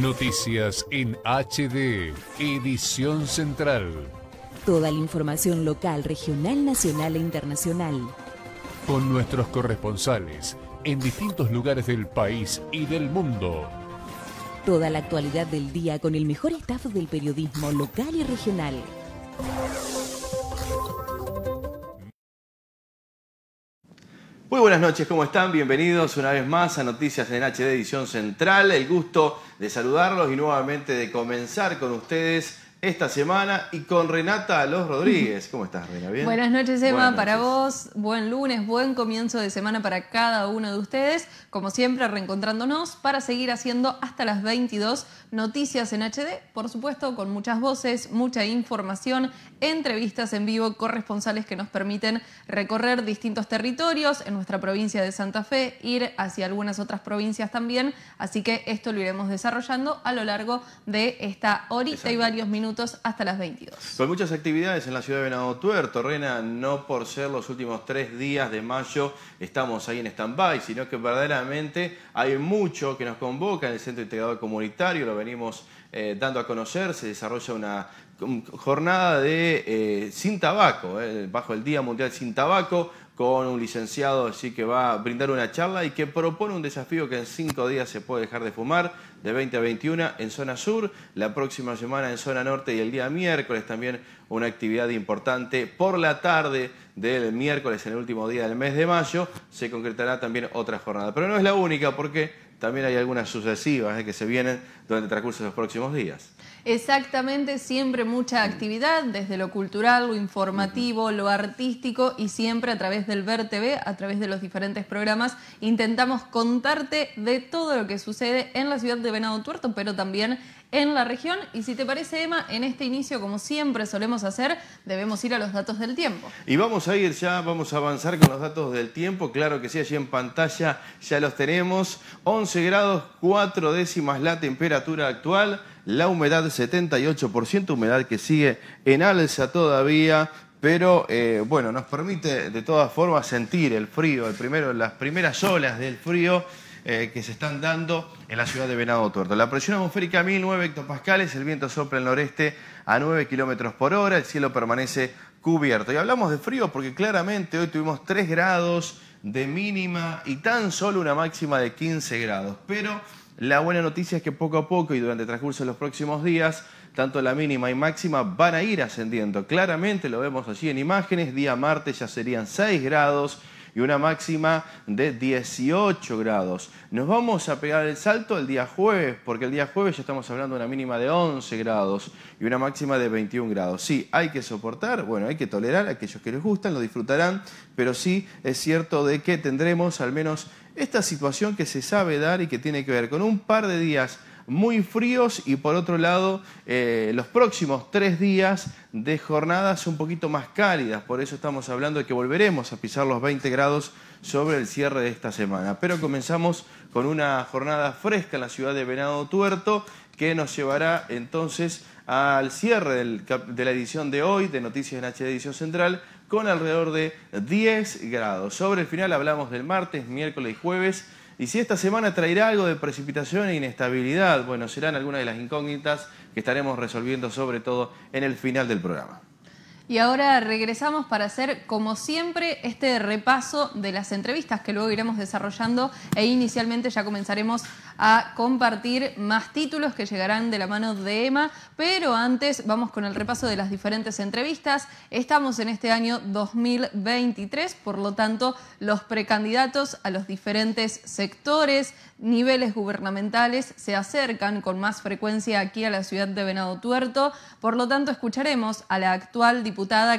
Noticias en HD, edición central. Toda la información local, regional, nacional e internacional. Con nuestros corresponsales en distintos lugares del país y del mundo. Toda la actualidad del día con el mejor staff del periodismo local y regional. Muy buenas noches, ¿cómo están? Bienvenidos una vez más a Noticias en HD Edición Central. El gusto de saludarlos y nuevamente de comenzar con ustedes esta semana y con Renata Los Rodríguez. ¿Cómo estás, Rena? ¿Bien? Buenas noches, Emma, para vos. Buen lunes, buen comienzo de semana para cada uno de ustedes. Como siempre, reencontrándonos para seguir haciendo hasta las 22 noticias en HD, por supuesto, con muchas voces, mucha información, entrevistas en vivo, corresponsales que nos permiten recorrer distintos territorios en nuestra provincia de Santa Fe, ir hacia algunas otras provincias también. Así que esto lo iremos desarrollando a lo largo de esta horita y varios minutos hasta las 22. Con muchas actividades en la ciudad de Venado Tuerto, Rena, no por ser los últimos tres días de mayo estamos ahí en stand-by, sino que verdaderamente hay mucho que nos convoca en el Centro Integrador Comunitario, lo venimos eh, dando a conocer, se desarrolla una jornada de eh, sin tabaco, eh, bajo el Día Mundial Sin Tabaco, con un licenciado así que va a brindar una charla y que propone un desafío que en cinco días se puede dejar de fumar, de 20 a 21 en zona sur, la próxima semana en zona norte y el día miércoles también una actividad importante. Por la tarde del miércoles, en el último día del mes de mayo, se concretará también otra jornada. Pero no es la única porque también hay algunas sucesivas eh, que se vienen durante el transcurso de los próximos días. Exactamente, siempre mucha actividad, desde lo cultural, lo informativo, lo artístico y siempre a través del Ver TV, a través de los diferentes programas, intentamos contarte de todo lo que sucede en la ciudad de Venado Tuerto, pero también en la región. Y si te parece, Emma, en este inicio, como siempre solemos hacer, debemos ir a los datos del tiempo. Y vamos a ir ya, vamos a avanzar con los datos del tiempo. Claro que sí, allí en pantalla ya los tenemos. 11 grados, 4 décimas la temperatura actual. La humedad 78%, humedad que sigue en alza todavía pero eh, bueno, nos permite de todas formas sentir el frío, el primero, las primeras olas del frío eh, que se están dando en la ciudad de Venado Tuerto. La presión atmosférica 1009 hectopascales, el viento sopla en el noreste a 9 kilómetros por hora, el cielo permanece cubierto. Y hablamos de frío porque claramente hoy tuvimos 3 grados de mínima y tan solo una máxima de 15 grados, pero la buena noticia es que poco a poco y durante el transcurso de los próximos días, tanto la mínima y máxima van a ir ascendiendo. Claramente lo vemos allí en imágenes, día martes ya serían 6 grados y una máxima de 18 grados. Nos vamos a pegar el salto el día jueves, porque el día jueves ya estamos hablando de una mínima de 11 grados y una máxima de 21 grados. Sí, hay que soportar, bueno, hay que tolerar, aquellos que les gustan lo disfrutarán, pero sí es cierto de que tendremos al menos esta situación que se sabe dar y que tiene que ver con un par de días muy fríos y por otro lado eh, los próximos tres días de jornadas un poquito más cálidas. Por eso estamos hablando de que volveremos a pisar los 20 grados sobre el cierre de esta semana. Pero comenzamos con una jornada fresca en la ciudad de Venado Tuerto que nos llevará entonces al cierre de la edición de hoy de Noticias en HD Edición Central con alrededor de 10 grados. Sobre el final hablamos del martes, miércoles y jueves. Y si esta semana traerá algo de precipitación e inestabilidad, bueno, serán algunas de las incógnitas que estaremos resolviendo sobre todo en el final del programa. Y ahora regresamos para hacer, como siempre, este repaso de las entrevistas que luego iremos desarrollando e inicialmente ya comenzaremos a compartir más títulos que llegarán de la mano de Emma, pero antes vamos con el repaso de las diferentes entrevistas. Estamos en este año 2023, por lo tanto, los precandidatos a los diferentes sectores, niveles gubernamentales se acercan con más frecuencia aquí a la ciudad de Venado Tuerto, por lo tanto escucharemos a la actual diputada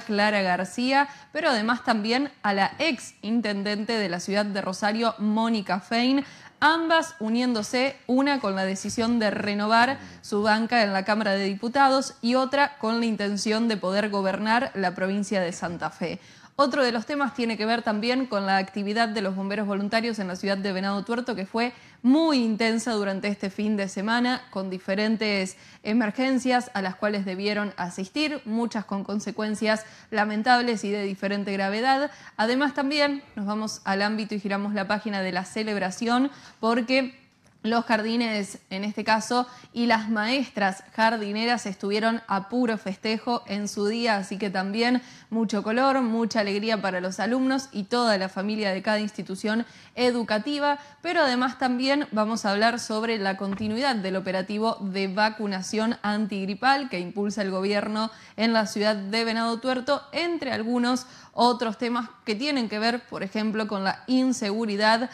Clara García, pero además también a la ex intendente de la ciudad de Rosario, Mónica Fein, ambas uniéndose, una con la decisión de renovar su banca en la Cámara de Diputados y otra con la intención de poder gobernar la provincia de Santa Fe. Otro de los temas tiene que ver también con la actividad de los bomberos voluntarios en la ciudad de Venado Tuerto, que fue muy intensa durante este fin de semana, con diferentes emergencias a las cuales debieron asistir, muchas con consecuencias lamentables y de diferente gravedad. Además también nos vamos al ámbito y giramos la página de la celebración, porque los jardines, en este caso, y las maestras jardineras estuvieron a puro festejo en su día, así que también mucho color, mucha alegría para los alumnos y toda la familia de cada institución educativa, pero además también vamos a hablar sobre la continuidad del operativo de vacunación antigripal que impulsa el gobierno en la ciudad de Venado Tuerto, entre algunos otros temas que tienen que ver, por ejemplo, con la inseguridad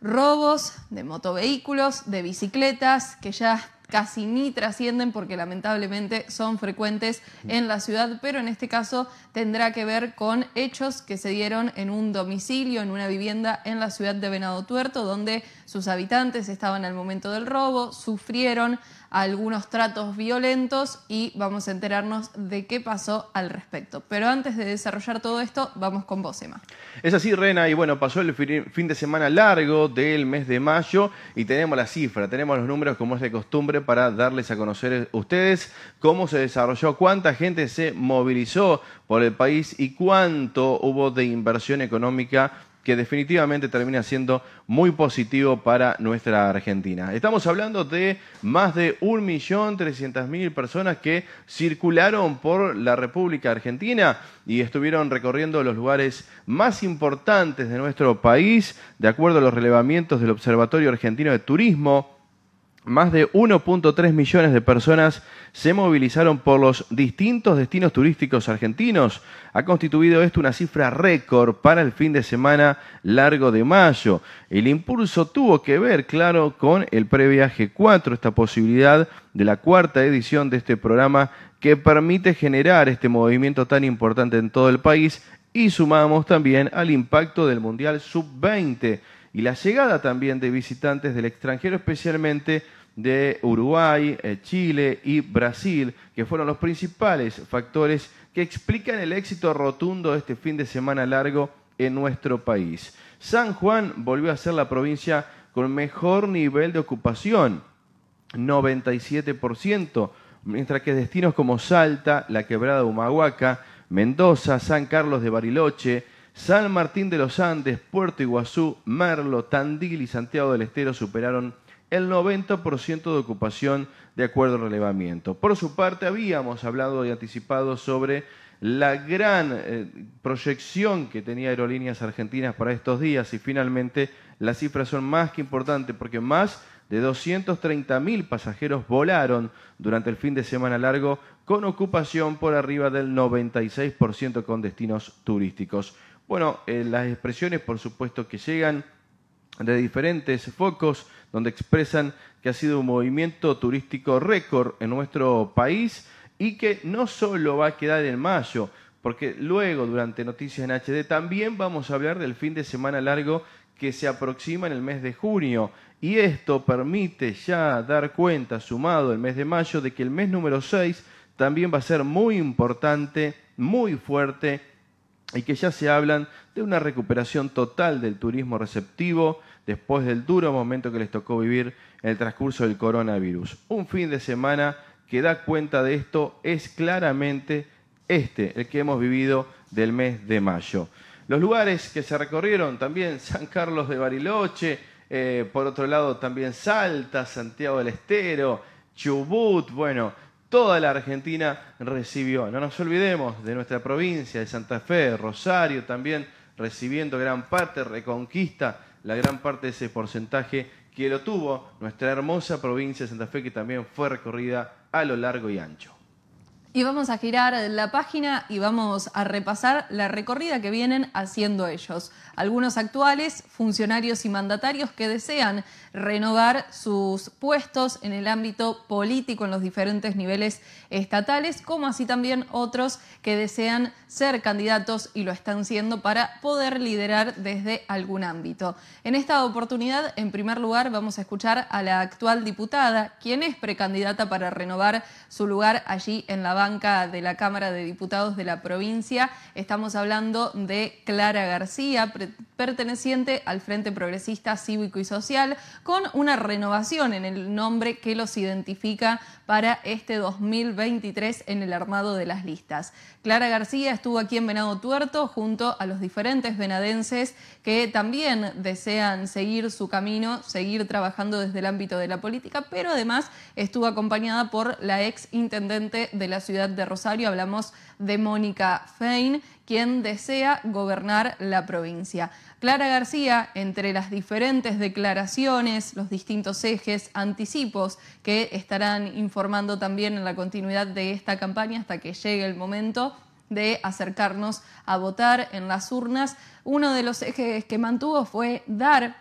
robos de motovehículos, de bicicletas, que ya casi ni trascienden porque lamentablemente son frecuentes en la ciudad, pero en este caso tendrá que ver con hechos que se dieron en un domicilio, en una vivienda en la ciudad de Venado Tuerto, donde sus habitantes estaban al momento del robo, sufrieron algunos tratos violentos y vamos a enterarnos de qué pasó al respecto. Pero antes de desarrollar todo esto, vamos con vos, Emma. Es así, Rena, y bueno, pasó el fin de semana largo del mes de mayo y tenemos la cifra, tenemos los números como es de costumbre para darles a conocer ustedes cómo se desarrolló, cuánta gente se movilizó por el país y cuánto hubo de inversión económica que definitivamente termina siendo muy positivo para nuestra Argentina. Estamos hablando de más de 1.300.000 personas que circularon por la República Argentina y estuvieron recorriendo los lugares más importantes de nuestro país, de acuerdo a los relevamientos del Observatorio Argentino de Turismo más de 1.3 millones de personas se movilizaron por los distintos destinos turísticos argentinos. Ha constituido esto una cifra récord para el fin de semana largo de mayo. El impulso tuvo que ver, claro, con el previaje 4, esta posibilidad de la cuarta edición de este programa que permite generar este movimiento tan importante en todo el país y sumamos también al impacto del Mundial Sub-20 y la llegada también de visitantes del extranjero, especialmente de Uruguay, eh, Chile y Brasil, que fueron los principales factores que explican el éxito rotundo de este fin de semana largo en nuestro país. San Juan volvió a ser la provincia con mejor nivel de ocupación, 97%, mientras que destinos como Salta, La Quebrada de Humahuaca, Mendoza, San Carlos de Bariloche, San Martín de los Andes, Puerto Iguazú, Merlo, Tandil y Santiago del Estero superaron el 90% de ocupación de acuerdo al relevamiento. Por su parte, habíamos hablado y anticipado sobre la gran eh, proyección que tenía Aerolíneas Argentinas para estos días y finalmente las cifras son más que importantes porque más de 230.000 pasajeros volaron durante el fin de semana largo con ocupación por arriba del 96% con destinos turísticos. Bueno, eh, las expresiones por supuesto que llegan de diferentes focos donde expresan que ha sido un movimiento turístico récord en nuestro país y que no solo va a quedar en mayo, porque luego durante Noticias en HD también vamos a hablar del fin de semana largo que se aproxima en el mes de junio. Y esto permite ya dar cuenta, sumado el mes de mayo, de que el mes número 6 también va a ser muy importante, muy fuerte y que ya se hablan de una recuperación total del turismo receptivo después del duro momento que les tocó vivir en el transcurso del coronavirus. Un fin de semana que da cuenta de esto es claramente este, el que hemos vivido del mes de mayo. Los lugares que se recorrieron también, San Carlos de Bariloche, eh, por otro lado también Salta, Santiago del Estero, Chubut, bueno, toda la Argentina recibió. No nos olvidemos de nuestra provincia de Santa Fe, Rosario también recibiendo gran parte, Reconquista, la gran parte de ese porcentaje que lo tuvo nuestra hermosa provincia de Santa Fe, que también fue recorrida a lo largo y ancho. Y vamos a girar la página y vamos a repasar la recorrida que vienen haciendo ellos. Algunos actuales, funcionarios y mandatarios que desean renovar sus puestos en el ámbito político en los diferentes niveles estatales, como así también otros que desean ser candidatos y lo están siendo para poder liderar desde algún ámbito. En esta oportunidad, en primer lugar, vamos a escuchar a la actual diputada, quien es precandidata para renovar su lugar allí en la banca de la Cámara de Diputados de la provincia. Estamos hablando de Clara García, perteneciente al Frente Progresista Cívico y Social, con una renovación en el nombre que los identifica para este 2023 en el armado de las listas. Clara García estuvo aquí en Venado Tuerto junto a los diferentes venadenses que también desean seguir su camino, seguir trabajando desde el ámbito de la política, pero además estuvo acompañada por la ex intendente de la ciudad de Rosario, hablamos de Mónica Fein, quien desea gobernar la provincia. Clara García, entre las diferentes declaraciones, los distintos ejes, anticipos que estarán informando también en la continuidad de esta campaña hasta que llegue el momento de acercarnos a votar en las urnas, uno de los ejes que mantuvo fue dar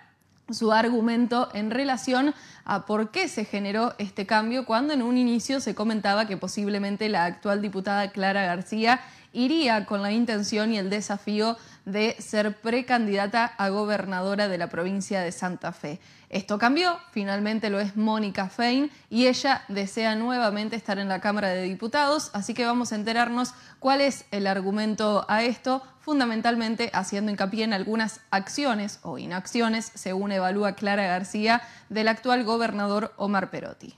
su argumento en relación a por qué se generó este cambio cuando en un inicio se comentaba que posiblemente la actual diputada Clara García iría con la intención y el desafío de ser precandidata a gobernadora de la provincia de Santa Fe. Esto cambió, finalmente lo es Mónica Fein y ella desea nuevamente estar en la Cámara de Diputados, así que vamos a enterarnos cuál es el argumento a esto, fundamentalmente haciendo hincapié en algunas acciones o inacciones, según evalúa Clara García, del actual gobernador Omar Perotti.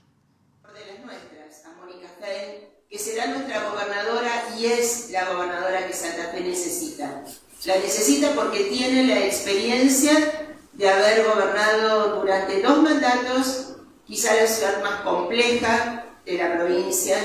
De nuestras, a Mónica Fein, que será nuestra gobernadora y es la gobernadora que Santa Fe necesita. La necesita porque tiene la experiencia de haber gobernado durante dos mandatos, quizá la ciudad más compleja de la provincia,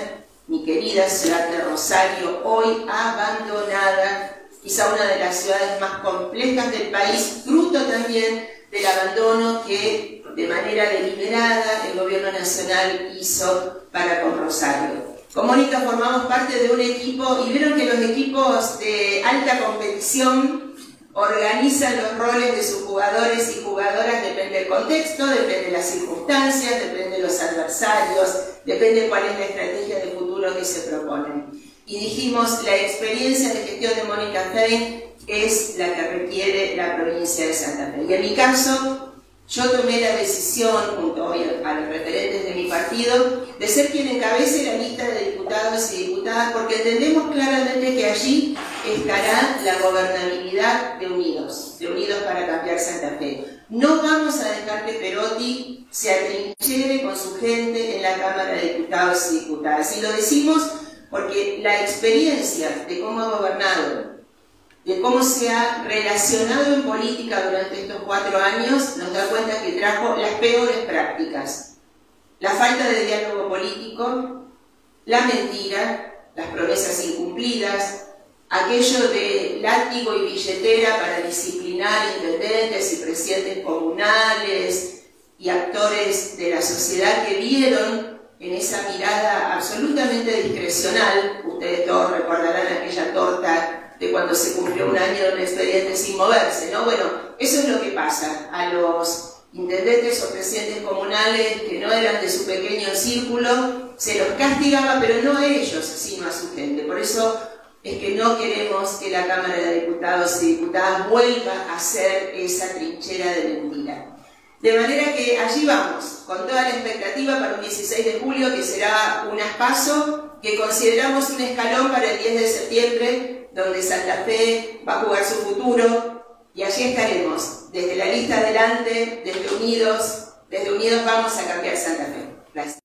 mi querida ciudad de Rosario, hoy abandonada, quizá una de las ciudades más complejas del país, fruto también del abandono que de manera deliberada el gobierno nacional hizo para con Rosario. Con Mónica formamos parte de un equipo y vieron que los equipos de alta competición organizan los roles de sus jugadores y jugadoras, depende del contexto, depende de las circunstancias, depende de los adversarios, depende cuál es la estrategia de futuro que se proponen. Y dijimos, la experiencia de gestión de Mónica Fein es la que requiere la provincia de Santa Fe. Y en mi caso, yo tomé la decisión, junto a los referentes de mi partido, de ser quien encabece la lista de diputados y diputadas, porque entendemos claramente que allí estará la gobernabilidad de Unidos, de Unidos para cambiar Santa Fe. No vamos a dejar que Perotti se atrinchere con su gente en la Cámara de Diputados y Diputadas. Y lo decimos porque la experiencia de cómo ha gobernado de cómo se ha relacionado en política durante estos cuatro años, nos da cuenta que trajo las peores prácticas. La falta de diálogo político, la mentira, las promesas incumplidas, aquello de látigo y billetera para disciplinar intendentes y presidentes comunales y actores de la sociedad que vieron en esa mirada absolutamente discrecional, ustedes todos recordarán aquella torta de cuando se cumplió un año de un expediente sin moverse, ¿no? Bueno, eso es lo que pasa a los intendentes o presidentes comunales que no eran de su pequeño círculo, se los castigaba, pero no a ellos, sino a su gente. Por eso es que no queremos que la Cámara de Diputados y Diputadas vuelva a ser esa trinchera de mentira. De manera que allí vamos, con toda la expectativa para un 16 de julio, que será un aspaso, que consideramos un escalón para el 10 de septiembre, donde Santa Fe va a jugar su futuro y allí estaremos, desde la lista adelante, desde Unidos, desde Unidos vamos a cambiar Santa Fe. Gracias.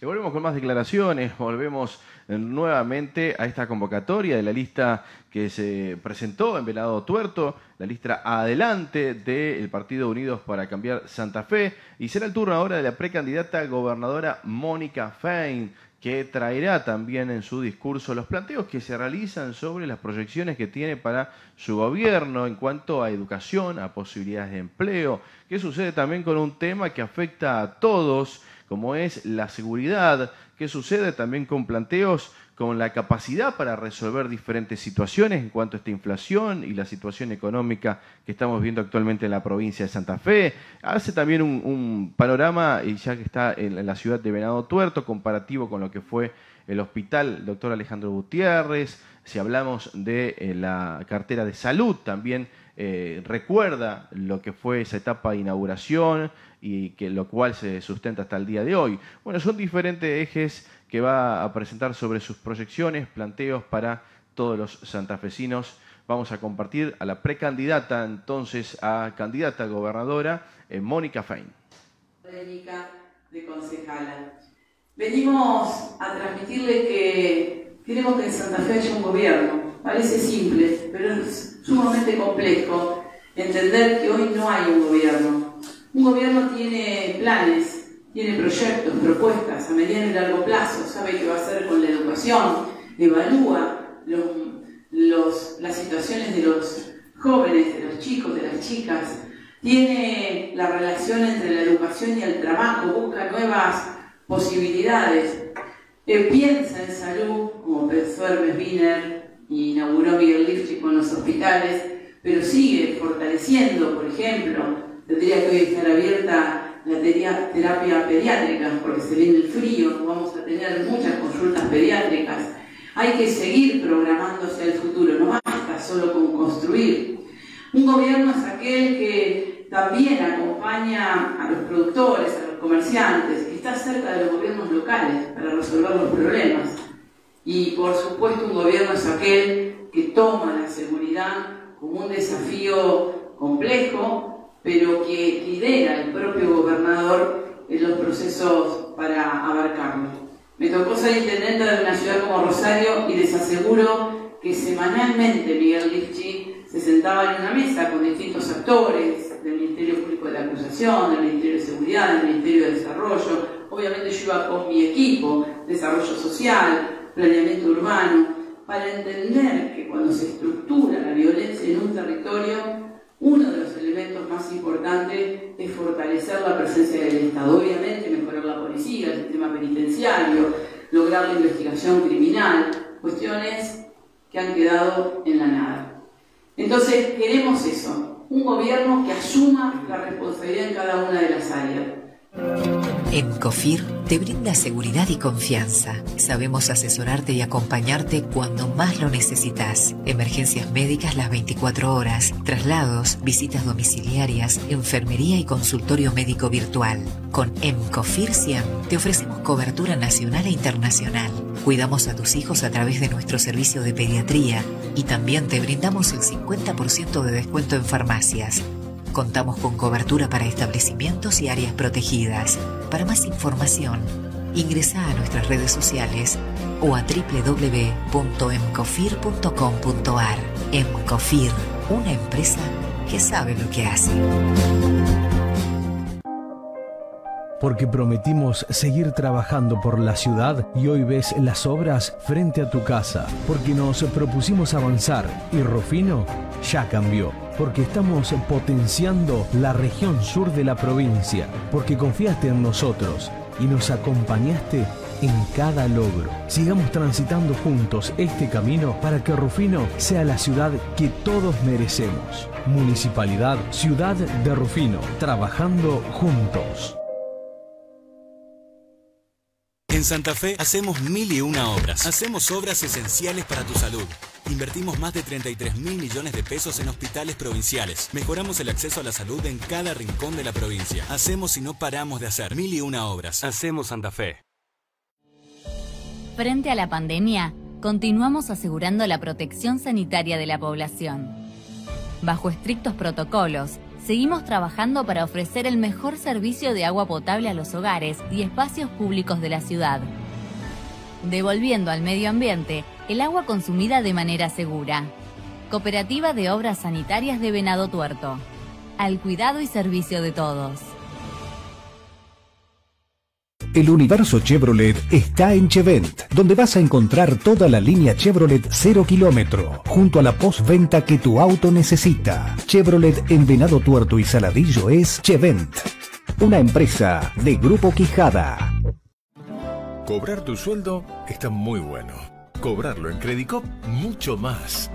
Y volvemos con más declaraciones, volvemos nuevamente a esta convocatoria de la lista que se presentó en Velado Tuerto, la lista adelante del Partido Unidos para cambiar Santa Fe, y será el turno ahora de la precandidata gobernadora Mónica Fein que traerá también en su discurso los planteos que se realizan sobre las proyecciones que tiene para su gobierno en cuanto a educación, a posibilidades de empleo, que sucede también con un tema que afecta a todos, como es la seguridad, que sucede también con planteos con la capacidad para resolver diferentes situaciones en cuanto a esta inflación y la situación económica que estamos viendo actualmente en la provincia de Santa Fe. Hace también un, panorama, y ya que está en, la ciudad de Venado Tuerto, comparativo con lo que fue el hospital doctor Alejandro Gutiérrez, si hablamos de eh, la cartera de salud también eh, recuerda lo que fue esa etapa de inauguración y que lo cual se sustenta hasta el día de hoy. Bueno, son diferentes ejes que va a presentar sobre sus proyecciones, planteos para todos los santafesinos. Vamos a compartir a la precandidata entonces a candidata a gobernadora, eh, Mónica Fein. de concejala. Venimos a transmitirle que queremos que en Santa Fe haya un gobierno. Parece simple, pero es sumamente complejo entender que hoy no hay un gobierno. Un gobierno tiene planes, tiene proyectos, propuestas a mediano y largo plazo, sabe qué va a hacer con la educación, evalúa las situaciones de los jóvenes, de los chicos, de las chicas, tiene la relación entre la educación y el trabajo, busca nuevas posibilidades, eh, piensa en salud, como pensó Hermes Wiener y inauguró Miguel Lifchik con los hospitales, pero sigue fortaleciendo, por ejemplo, tendría que hoy estar abierta la terapia pediátrica, porque se viene el frío, vamos a tener muchas consultas pediátricas. Hay que seguir programándose el futuro, no basta solo con construir. Un gobierno es aquel que también acompaña a los productores, a los comerciantes, que está cerca de los gobiernos locales para resolver los problemas. Y por supuesto un gobierno es aquel que toma la seguridad como un desafío complejo, pero que lidera el propio gobernador en los procesos para abarcarlo. Me tocó ser intendente de una ciudad como Rosario y les aseguro que semanalmente Miguel Lifchi se sentaba en una mesa con distintos actores del Ministerio Público de la Acusación, del Ministerio de Seguridad, del Ministerio de Desarrollo. Obviamente yo iba con mi equipo, desarrollo social, planeamiento urbano, para entender que cuando se estructura la violencia en un territorio, uno de los elementos más importantes es fortalecer la presencia del Estado. Obviamente mejorar la policía, el sistema penitenciario, lograr la investigación criminal, cuestiones que han quedado en la nada. Entonces queremos eso, un gobierno que asuma la responsabilidad en cada una de las áreas en COFIR te brinda seguridad y confianza. Sabemos asesorarte y acompañarte cuando más lo necesitas. Emergencias médicas las 24 horas, traslados, visitas domiciliarias, enfermería y consultorio médico virtual. Con EMCOFIR 100 te ofrecemos cobertura nacional e internacional. Cuidamos a tus hijos a través de nuestro servicio de pediatría y también te brindamos el 50% de descuento en farmacias. Contamos con cobertura para establecimientos y áreas protegidas. Para más información, ingresa a nuestras redes sociales o a www.emcofir.com.ar. Emcofir, una empresa que sabe lo que hace. Porque prometimos seguir trabajando por la ciudad y hoy ves las obras frente a tu casa. Porque nos propusimos avanzar y Rufino ya cambió porque estamos potenciando la región sur de la provincia, porque confiaste en nosotros y nos acompañaste en cada logro. Sigamos transitando juntos este camino para que Rufino sea la ciudad que todos merecemos. Municipalidad Ciudad de Rufino, trabajando juntos. En Santa Fe hacemos mil y una obras. Hacemos obras esenciales para tu salud. Invertimos más de 33 mil millones de pesos en hospitales provinciales. Mejoramos el acceso a la salud en cada rincón de la provincia. Hacemos y no paramos de hacer mil y una obras. Hacemos Santa Fe. Frente a la pandemia, continuamos asegurando la protección sanitaria de la población. Bajo estrictos protocolos, seguimos trabajando para ofrecer el mejor servicio de agua potable a los hogares y espacios públicos de la ciudad, devolviendo al medio ambiente el agua consumida de manera segura. Cooperativa de Obras Sanitarias de Venado Tuerto. Al cuidado y servicio de todos. El universo Chevrolet está en Chevent, donde vas a encontrar toda la línea Chevrolet 0 kilómetro, junto a la postventa que tu auto necesita. Chevrolet en Venado Tuerto y Saladillo es Chevent, una empresa de Grupo Quijada. Cobrar tu sueldo está muy bueno. Cobrarlo en Credicop, mucho más.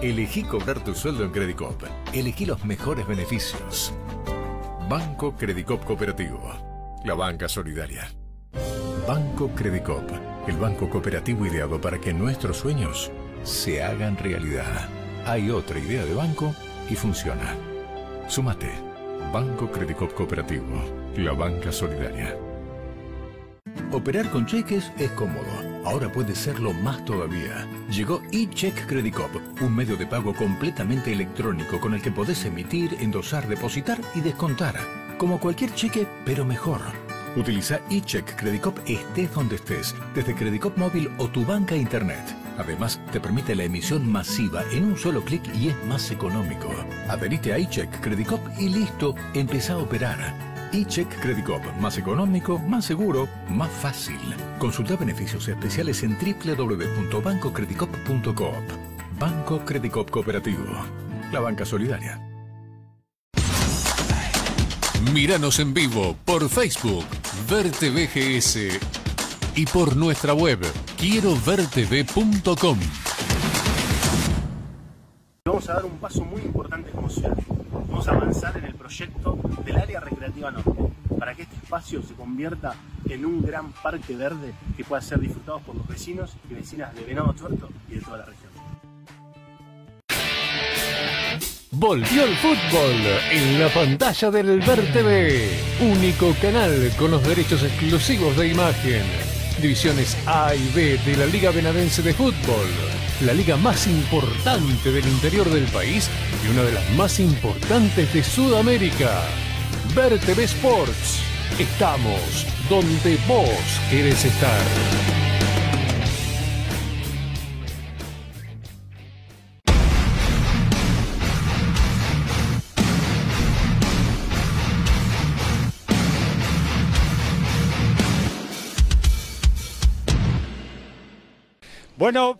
Elegí cobrar tu sueldo en Credicop. Elegí los mejores beneficios. Banco Credicop Cooperativo la banca solidaria. Banco Credicop, el banco cooperativo ideado para que nuestros sueños se hagan realidad. ¿Hay otra idea de banco? y funciona. Sumate. Banco Credicop Cooperativo. La banca solidaria. Operar con cheques es cómodo. Ahora puede serlo más todavía. Llegó eCheck Credicop, un medio de pago completamente electrónico con el que podés emitir, endosar, depositar y descontar. Como cualquier cheque, pero mejor. Utiliza eCheck Credicop estés donde estés, desde Credicop móvil o tu banca internet. Además, te permite la emisión masiva en un solo clic y es más económico. Adherite a eCheck Credicop y listo, empezá a operar eCheck Credicop. Más económico, más seguro, más fácil. Consulta beneficios especiales en www.bancocredicop.coop. Banco Credicop Cooperativo. La banca solidaria. Míranos en vivo por Facebook, Verte VGS y por nuestra web, quiero vertv.com. Vamos a dar un paso muy importante como ciudad. Vamos a avanzar en el proyecto del área recreativa norte para que este espacio se convierta en un gran parque verde que pueda ser disfrutado por los vecinos y vecinas de Venado Tuerto y de toda la región. Volvió el fútbol en la pantalla del Ver TV, único canal con los derechos exclusivos de imagen. Divisiones A y B de la Liga Benadense de Fútbol, la liga más importante del interior del país y una de las más importantes de Sudamérica. Ver TV Sports. Estamos donde vos querés estar. Bueno,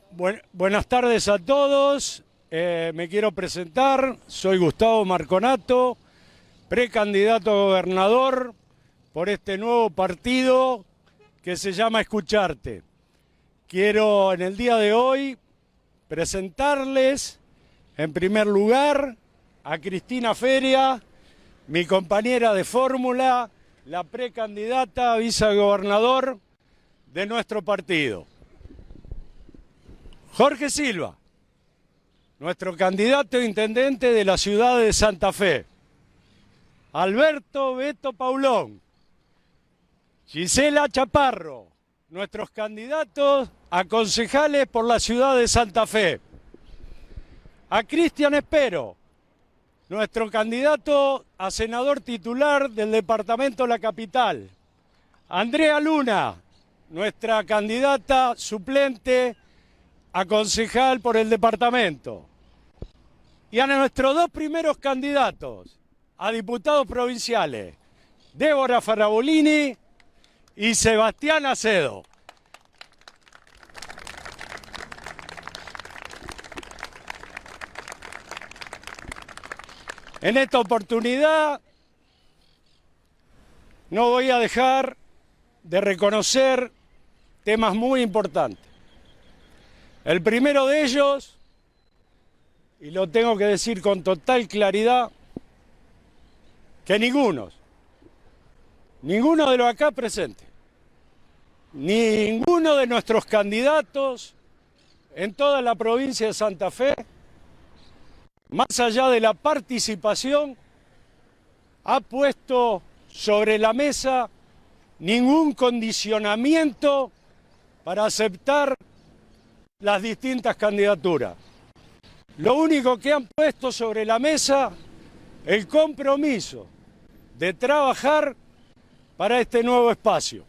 buenas tardes a todos. Eh, me quiero presentar. Soy Gustavo Marconato, precandidato a gobernador por este nuevo partido que se llama Escucharte. Quiero en el día de hoy presentarles, en primer lugar, a Cristina Feria, mi compañera de fórmula, la precandidata a vicegobernador de nuestro partido. Jorge Silva, nuestro candidato a intendente de la ciudad de Santa Fe. Alberto Beto Paulón. Gisela Chaparro, nuestros candidatos a concejales por la ciudad de Santa Fe. A Cristian Espero, nuestro candidato a senador titular del departamento La Capital. Andrea Luna, nuestra candidata suplente a concejal por el departamento. Y a nuestros dos primeros candidatos a diputados provinciales, Débora Farabolini y Sebastián Acedo. En esta oportunidad no voy a dejar de reconocer temas muy importantes. El primero de ellos, y lo tengo que decir con total claridad, que ninguno, ninguno de los acá presentes, ninguno de nuestros candidatos en toda la provincia de Santa Fe, más allá de la participación, ha puesto sobre la mesa ningún condicionamiento para aceptar las distintas candidaturas. Lo único que han puesto sobre la mesa el compromiso de trabajar para este nuevo espacio.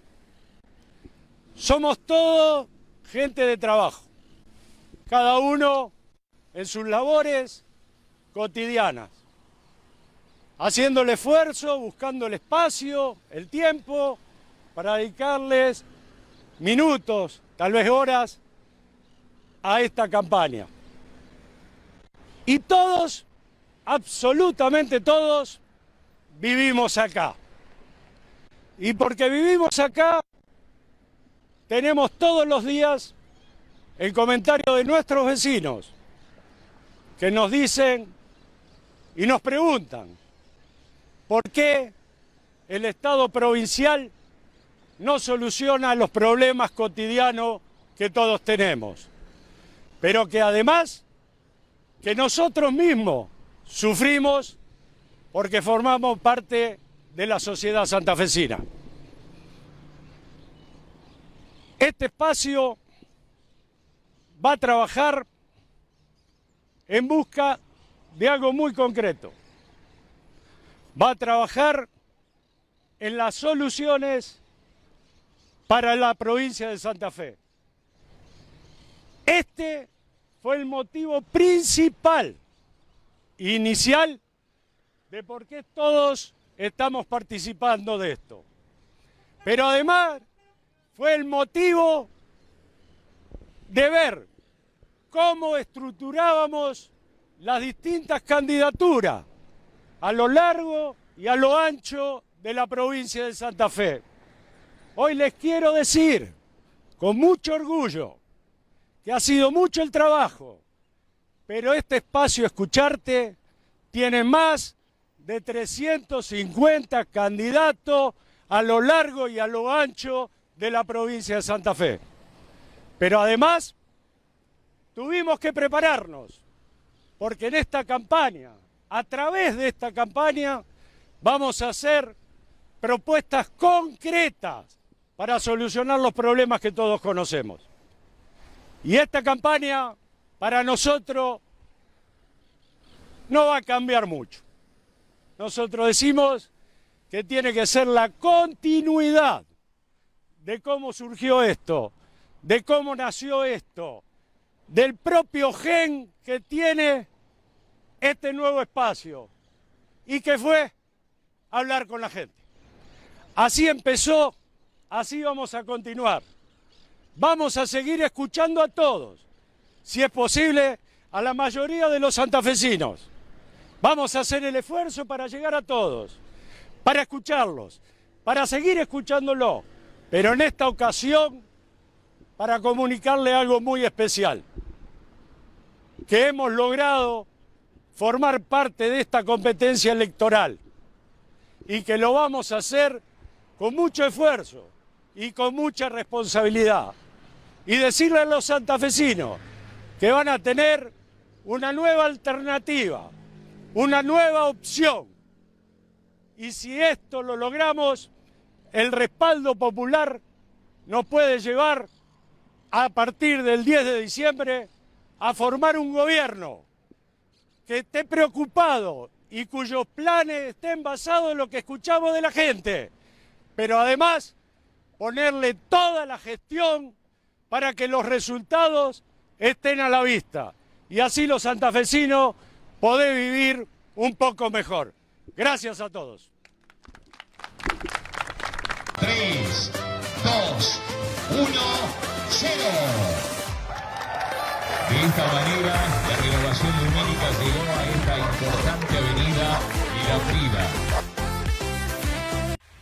Somos todos gente de trabajo, cada uno en sus labores cotidianas, haciendo el esfuerzo, buscando el espacio, el tiempo, para dedicarles minutos, tal vez horas, a esta campaña. Y todos, absolutamente todos, vivimos acá. Y porque vivimos acá, tenemos todos los días el comentario de nuestros vecinos que nos dicen y nos preguntan por qué el Estado provincial no soluciona los problemas cotidianos que todos tenemos pero que además que nosotros mismos sufrimos porque formamos parte de la sociedad santafesina. Este espacio va a trabajar en busca de algo muy concreto. Va a trabajar en las soluciones para la provincia de Santa Fe. Este fue el motivo principal, inicial, de por qué todos estamos participando de esto. Pero además fue el motivo de ver cómo estructurábamos las distintas candidaturas a lo largo y a lo ancho de la provincia de Santa Fe. Hoy les quiero decir, con mucho orgullo, que ha sido mucho el trabajo, pero este espacio Escucharte tiene más de 350 candidatos a lo largo y a lo ancho de la provincia de Santa Fe. Pero además tuvimos que prepararnos, porque en esta campaña, a través de esta campaña, vamos a hacer propuestas concretas para solucionar los problemas que todos conocemos. Y esta campaña, para nosotros, no va a cambiar mucho. Nosotros decimos que tiene que ser la continuidad de cómo surgió esto, de cómo nació esto, del propio gen que tiene este nuevo espacio y que fue hablar con la gente. Así empezó, así vamos a continuar. Vamos a seguir escuchando a todos, si es posible, a la mayoría de los santafesinos. Vamos a hacer el esfuerzo para llegar a todos, para escucharlos, para seguir escuchándolo, pero en esta ocasión para comunicarle algo muy especial, que hemos logrado formar parte de esta competencia electoral y que lo vamos a hacer con mucho esfuerzo y con mucha responsabilidad. Y decirle a los santafesinos que van a tener una nueva alternativa, una nueva opción. Y si esto lo logramos, el respaldo popular nos puede llevar a partir del 10 de diciembre a formar un gobierno que esté preocupado y cuyos planes estén basados en lo que escuchamos de la gente, pero además ponerle toda la gestión para que los resultados estén a la vista y así los santafesinos poder vivir un poco mejor. Gracias a todos. 3, 2, 1, 0. De esta manera, la renovación numérica llegó a esta importante avenida Frida.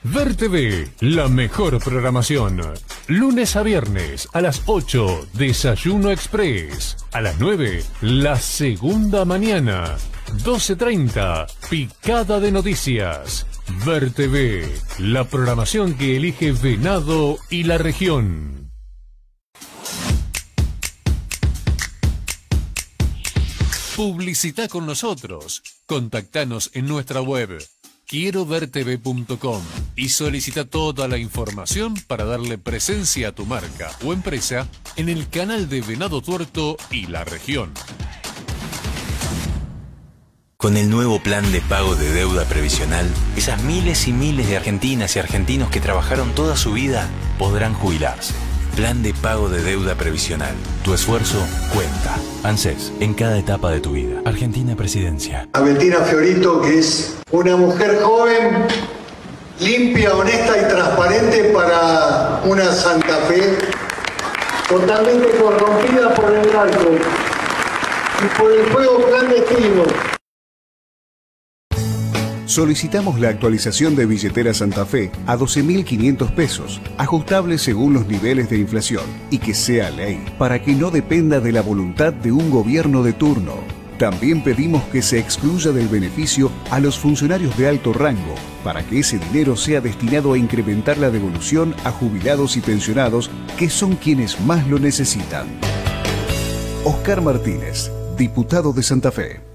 Ver TV, la mejor programación. Lunes a viernes a las 8, Desayuno Express. A las 9, la segunda mañana. 12.30, Picada de Noticias. Ver TV, la programación que elige Venado y la región. Publicita con nosotros. Contactanos en nuestra web quiero vertv.com y solicita toda la información para darle presencia a tu marca o empresa en el canal de Venado Tuerto y la región. Con el nuevo plan de pago de deuda previsional, esas miles y miles de argentinas y argentinos que trabajaron toda su vida podrán jubilarse. Plan de pago de deuda previsional. Tu esfuerzo cuenta. ANSES, en cada etapa de tu vida. Argentina Presidencia. A Fiorito, que es una mujer joven, limpia, honesta y transparente para una Santa Fe totalmente corrompida por el narco y por el juego clandestino. Solicitamos la actualización de billetera Santa Fe a 12.500 pesos, ajustable según los niveles de inflación, y que sea ley, para que no dependa de la voluntad de un gobierno de turno. También pedimos que se excluya del beneficio a los funcionarios de alto rango, para que ese dinero sea destinado a incrementar la devolución a jubilados y pensionados, que son quienes más lo necesitan. Oscar Martínez, diputado de Santa Fe.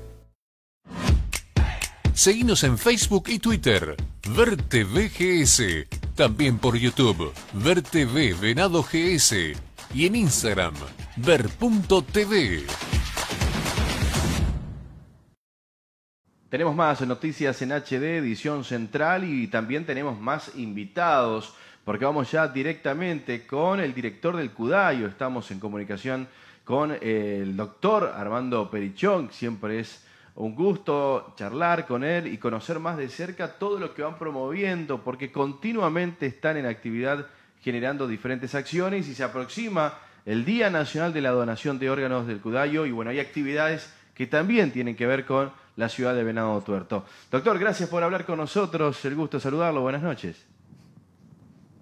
Seguinos en Facebook y Twitter. Verte VGS. También por YouTube. Verte V Venado GS. Y en Instagram. Ver.tv. Tenemos más noticias en HD, edición central, y también tenemos más invitados, porque vamos ya directamente con el director del CUDAIO. Estamos en comunicación con el doctor Armando Perichón. Siempre es un gusto charlar con él y conocer más de cerca todo lo que van promoviendo, porque continuamente están en actividad generando diferentes acciones y se aproxima el Día Nacional de la Donación de Órganos del CUDAIO y bueno, hay actividades que también tienen que ver con la ciudad de Venado Tuerto. Doctor, gracias por hablar con nosotros, el gusto saludarlo, buenas noches.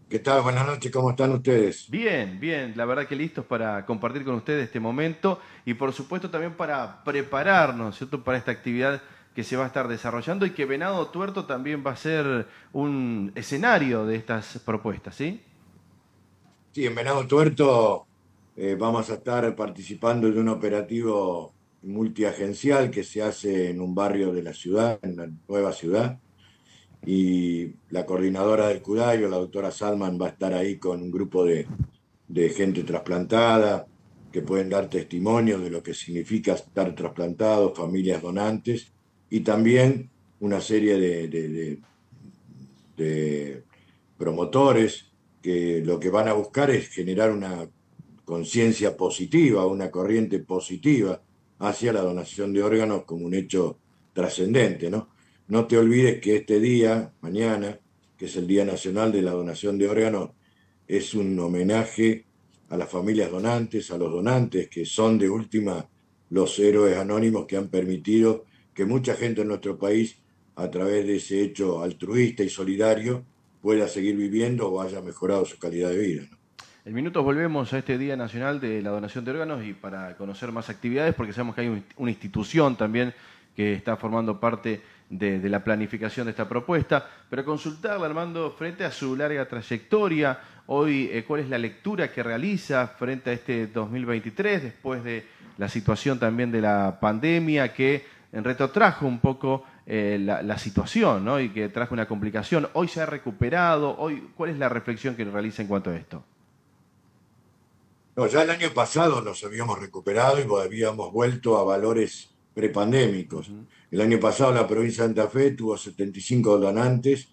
¿Qué tal? Buenas noches, ¿cómo están ustedes? Bien, bien, la verdad que listos para compartir con ustedes este momento y por supuesto también para prepararnos, ¿cierto?, para esta actividad que se va a estar desarrollando y que Venado Tuerto también va a ser un escenario de estas propuestas, ¿sí? Sí, en Venado Tuerto eh, vamos a estar participando de un operativo multiagencial que se hace en un barrio de la ciudad, en la nueva ciudad, y la coordinadora del Cudayo, la doctora Salman, va a estar ahí con un grupo de, gente trasplantada, que pueden dar testimonio de lo que significa estar trasplantado, familias donantes, y también una serie de, de promotores que lo que van a buscar es generar una conciencia positiva, una corriente positiva hacia la donación de órganos como un hecho trascendente, ¿no? No te olvides que este día, mañana, que es el Día Nacional de la Donación de Órganos, es un homenaje a las familias donantes, a los donantes, que son de última los héroes anónimos que han permitido que mucha gente en nuestro país, a través de ese hecho altruista y solidario, pueda seguir viviendo o haya mejorado su calidad de vida. En minutos volvemos a este Día Nacional de la Donación de Órganos y para conocer más actividades, porque sabemos que hay una institución también que está formando parte de, la planificación de esta propuesta, pero consultarle, Armando, frente a su larga trayectoria, hoy, eh, ¿cuál es la lectura que realiza frente a este 2023, después de la situación también de la pandemia que retrotrajo un poco eh, la, situación ¿no? y que trajo una complicación? Hoy se ha recuperado, hoy, ¿cuál es la reflexión que realiza en cuanto a esto? No, ya el año pasado nos habíamos recuperado y habíamos vuelto a valores prepandémicos. El año pasado la provincia de Santa Fe tuvo 75 donantes,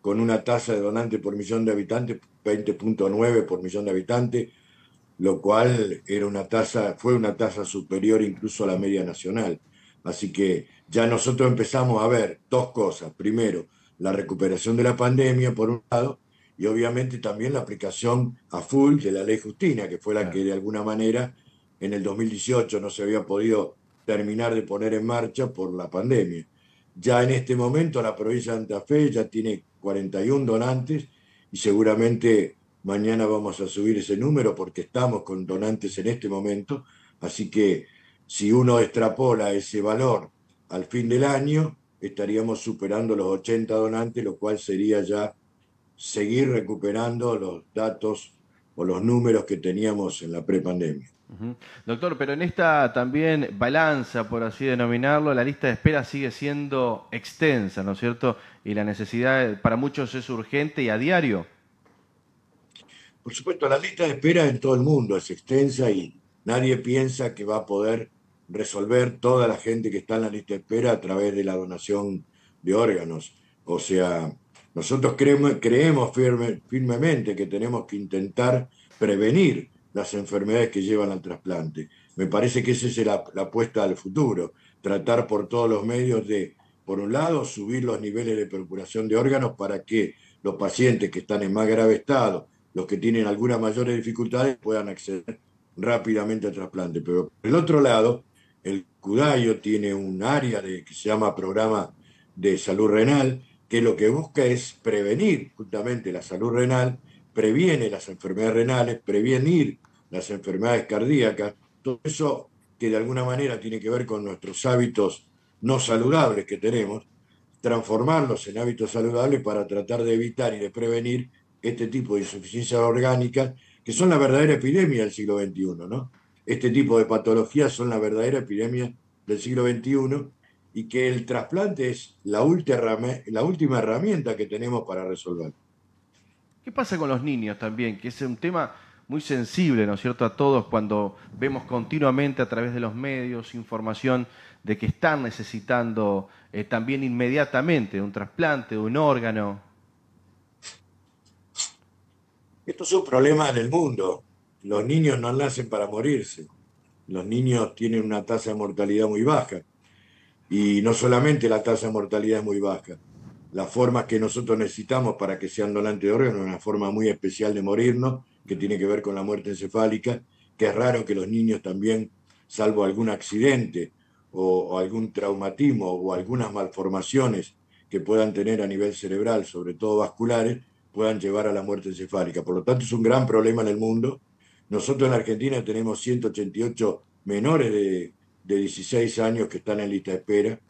con una tasa de donantes por millón de habitantes, 20.9 por millón de habitantes, lo cual era una tasa, fue una tasa superior incluso a la media nacional. Así que ya nosotros empezamos a ver dos cosas. Primero, la recuperación de la pandemia, por un lado, y obviamente también la aplicación a full de la ley Justina, que fue la que de alguna manera en el 2018 no se había podido terminar de poner en marcha por la pandemia. Ya en este momento la provincia de Santa Fe ya tiene 41 donantes y seguramente mañana vamos a subir ese número porque estamos con donantes en este momento, así que si uno extrapola ese valor al fin del año, estaríamos superando los 80 donantes, lo cual sería ya seguir recuperando los datos o los números que teníamos en la prepandemia. Doctor, pero en esta también balanza, por así denominarlo, la lista de espera sigue siendo extensa, ¿no es cierto? Y la necesidad para muchos es urgente y a diario. Por supuesto, la lista de espera en todo el mundo es extensa y nadie piensa que va a poder resolver toda la gente que está en la lista de espera a través de la donación de órganos. O sea, nosotros creemos, creemos firmemente que tenemos que intentar prevenir las enfermedades que llevan al trasplante. Me parece que esa es la, apuesta al futuro, tratar por todos los medios de, por un lado, subir los niveles de procuración de órganos para que los pacientes que están en más grave estado, los que tienen algunas mayores dificultades, puedan acceder rápidamente al trasplante. Pero por el otro lado, el CUDAIO tiene un área de, que se llama Programa de Salud Renal, que lo que busca es prevenir justamente la salud renal, previene las enfermedades renales, prevenir las enfermedades cardíacas, todo eso que de alguna manera tiene que ver con nuestros hábitos no saludables que tenemos, transformarlos en hábitos saludables para tratar de evitar y de prevenir este tipo de insuficiencia orgánica, que son la verdadera epidemia del siglo XXI, ¿no? Este tipo de patologías son la verdadera epidemia del siglo XXI y que el trasplante es la última, la última herramienta que tenemos para resolver. ¿Qué pasa con los niños también? Que es un tema muy sensible, ¿no es cierto?, a todos cuando vemos continuamente a través de los medios información de que están necesitando eh, también inmediatamente un trasplante, un órgano. Esto es un problema del mundo. Los niños no nacen para morirse. Los niños tienen una tasa de mortalidad muy baja. Y no solamente la tasa de mortalidad es muy baja, la forma que nosotros necesitamos para que sean donantes de órganos es una forma muy especial de morirnos, que tiene que ver con la muerte encefálica, que es raro que los niños también, salvo algún accidente o, algún traumatismo o algunas malformaciones que puedan tener a nivel cerebral, sobre todo vasculares, puedan llevar a la muerte encefálica. Por lo tanto, es un gran problema en el mundo. Nosotros en Argentina tenemos 188 menores de, de 16 años que están en lista de espera.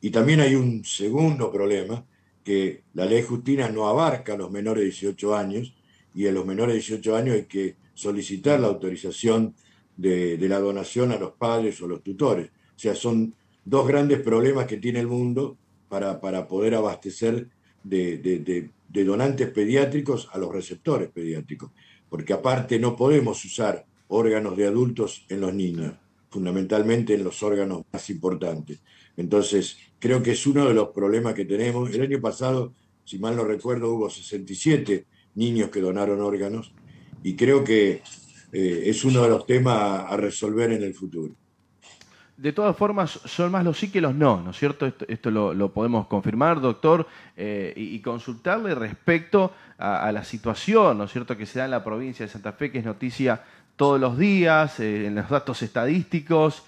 Y también hay un segundo problema, que la ley Justina no abarca a los menores de 18 años y a los menores de 18 años hay que solicitar la autorización de, la donación a los padres o los tutores. O sea, son dos grandes problemas que tiene el mundo para, para poder abastecer de, de, donantes pediátricos a los receptores pediátricos, porque aparte no podemos usar órganos de adultos en los niños, fundamentalmente en los órganos más importantes. Entonces, creo que es uno de los problemas que tenemos. El año pasado, si mal no recuerdo, hubo 67 niños que donaron órganos y creo que eh, es uno de los temas a, resolver en el futuro. De todas formas, son más los sí que los no, ¿no es cierto? Esto, lo, podemos confirmar, doctor, eh, y, consultarle respecto a, la situación, ¿no es cierto?, que se da en la provincia de Santa Fe, que es noticia todos los días, eh, en los datos estadísticos,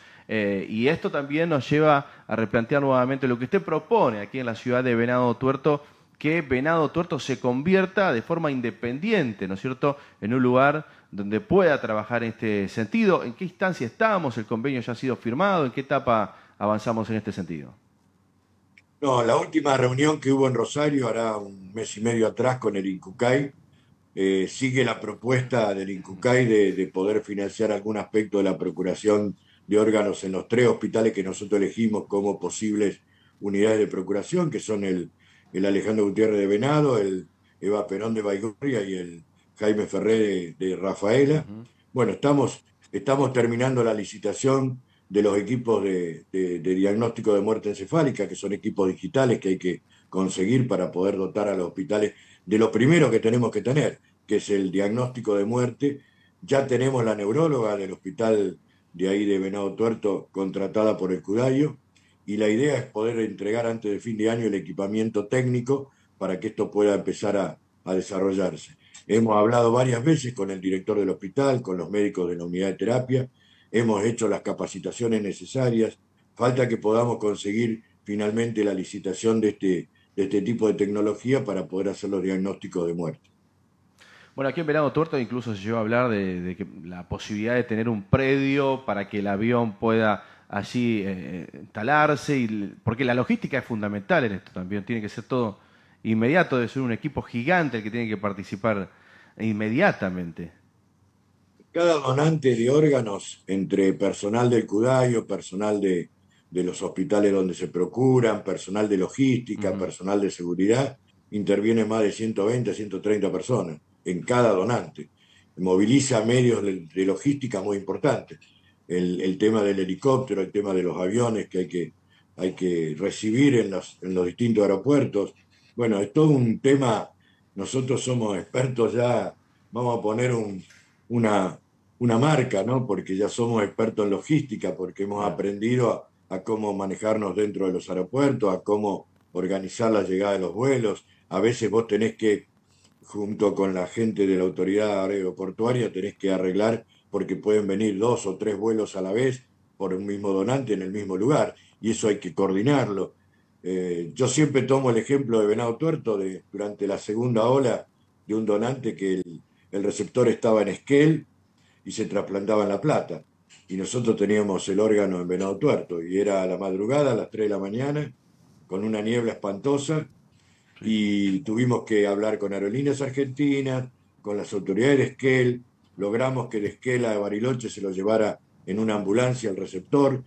y esto también nos lleva a replantear nuevamente lo que usted propone aquí en la ciudad de Venado Tuerto que Venado Tuerto se convierta de forma independiente, ¿no es cierto?, en un lugar donde pueda trabajar en este sentido. ¿En qué instancia estamos? ¿El convenio ya ha sido firmado? ¿En qué etapa avanzamos en este sentido? No, la última reunión que hubo en Rosario, hará un mes y medio atrás con el INCUCAI, eh, sigue la propuesta del INCUCAI de poder financiar algún aspecto de la procuración de órganos en los tres hospitales que nosotros elegimos como posibles unidades de procuración, que son el, el Alejandro Gutiérrez de Venado, el Eva Perón de Baigorria y el Jaime Ferré de, Rafaela. Bueno, estamos, estamos terminando la licitación de los equipos de, diagnóstico de muerte encefálica, que son equipos digitales que hay que conseguir para poder dotar a los hospitales de lo primero que tenemos que tener, que es el diagnóstico de muerte. Ya tenemos la neuróloga del hospital de ahí de Venado Tuerto contratada por el Cudayo y la idea es poder entregar antes de fin de año el equipamiento técnico para que esto pueda empezar a, desarrollarse. Hemos hablado varias veces con el director del hospital, con los médicos de la unidad de terapia, hemos hecho las capacitaciones necesarias, falta que podamos conseguir finalmente la licitación de este, de este tipo de tecnología para poder hacer los diagnósticos de muerte. Bueno, aquí en Venado Tuerto incluso se llegó a hablar de, de que la posibilidad de tener un predio para que el avión pueda allí eh, instalarse, y, porque la logística es fundamental en esto también, tiene que ser todo inmediato, debe ser un equipo gigante el que tiene que participar inmediatamente. Cada donante de órganos, entre personal del CUDAIO, personal de, los hospitales donde se procuran, personal de logística, personal de seguridad, interviene más de 120, 130 personas en cada donante. Moviliza medios de logística muy importantes el, tema del helicóptero, el tema de los aviones que hay que, hay que recibir en los, en los distintos aeropuertos. Bueno, es todo un tema, nosotros somos expertos ya, vamos a poner una, una marca, ¿no? Porque ya somos expertos en logística, porque hemos aprendido a, a cómo manejarnos dentro de los aeropuertos, a cómo organizar la llegada de los vuelos. A veces vos tenés que, junto con la gente de la autoridad aeroportuaria, tenés que arreglar porque pueden venir dos o tres vuelos a la vez por un mismo donante en el mismo lugar, y eso hay que coordinarlo. Eh, yo siempre tomo el ejemplo de Venado Tuerto de, durante la segunda ola de un donante que el, receptor estaba en Esquel y se trasplantaba en La Plata. Y nosotros teníamos el órgano en Venado Tuerto y era a la madrugada, a las 3 de la mañana, con una niebla espantosa y tuvimos que hablar con Aerolíneas Argentinas, con las autoridades de Esquel, logramos que de Esquela de Bariloche se lo llevara en una ambulancia al receptor.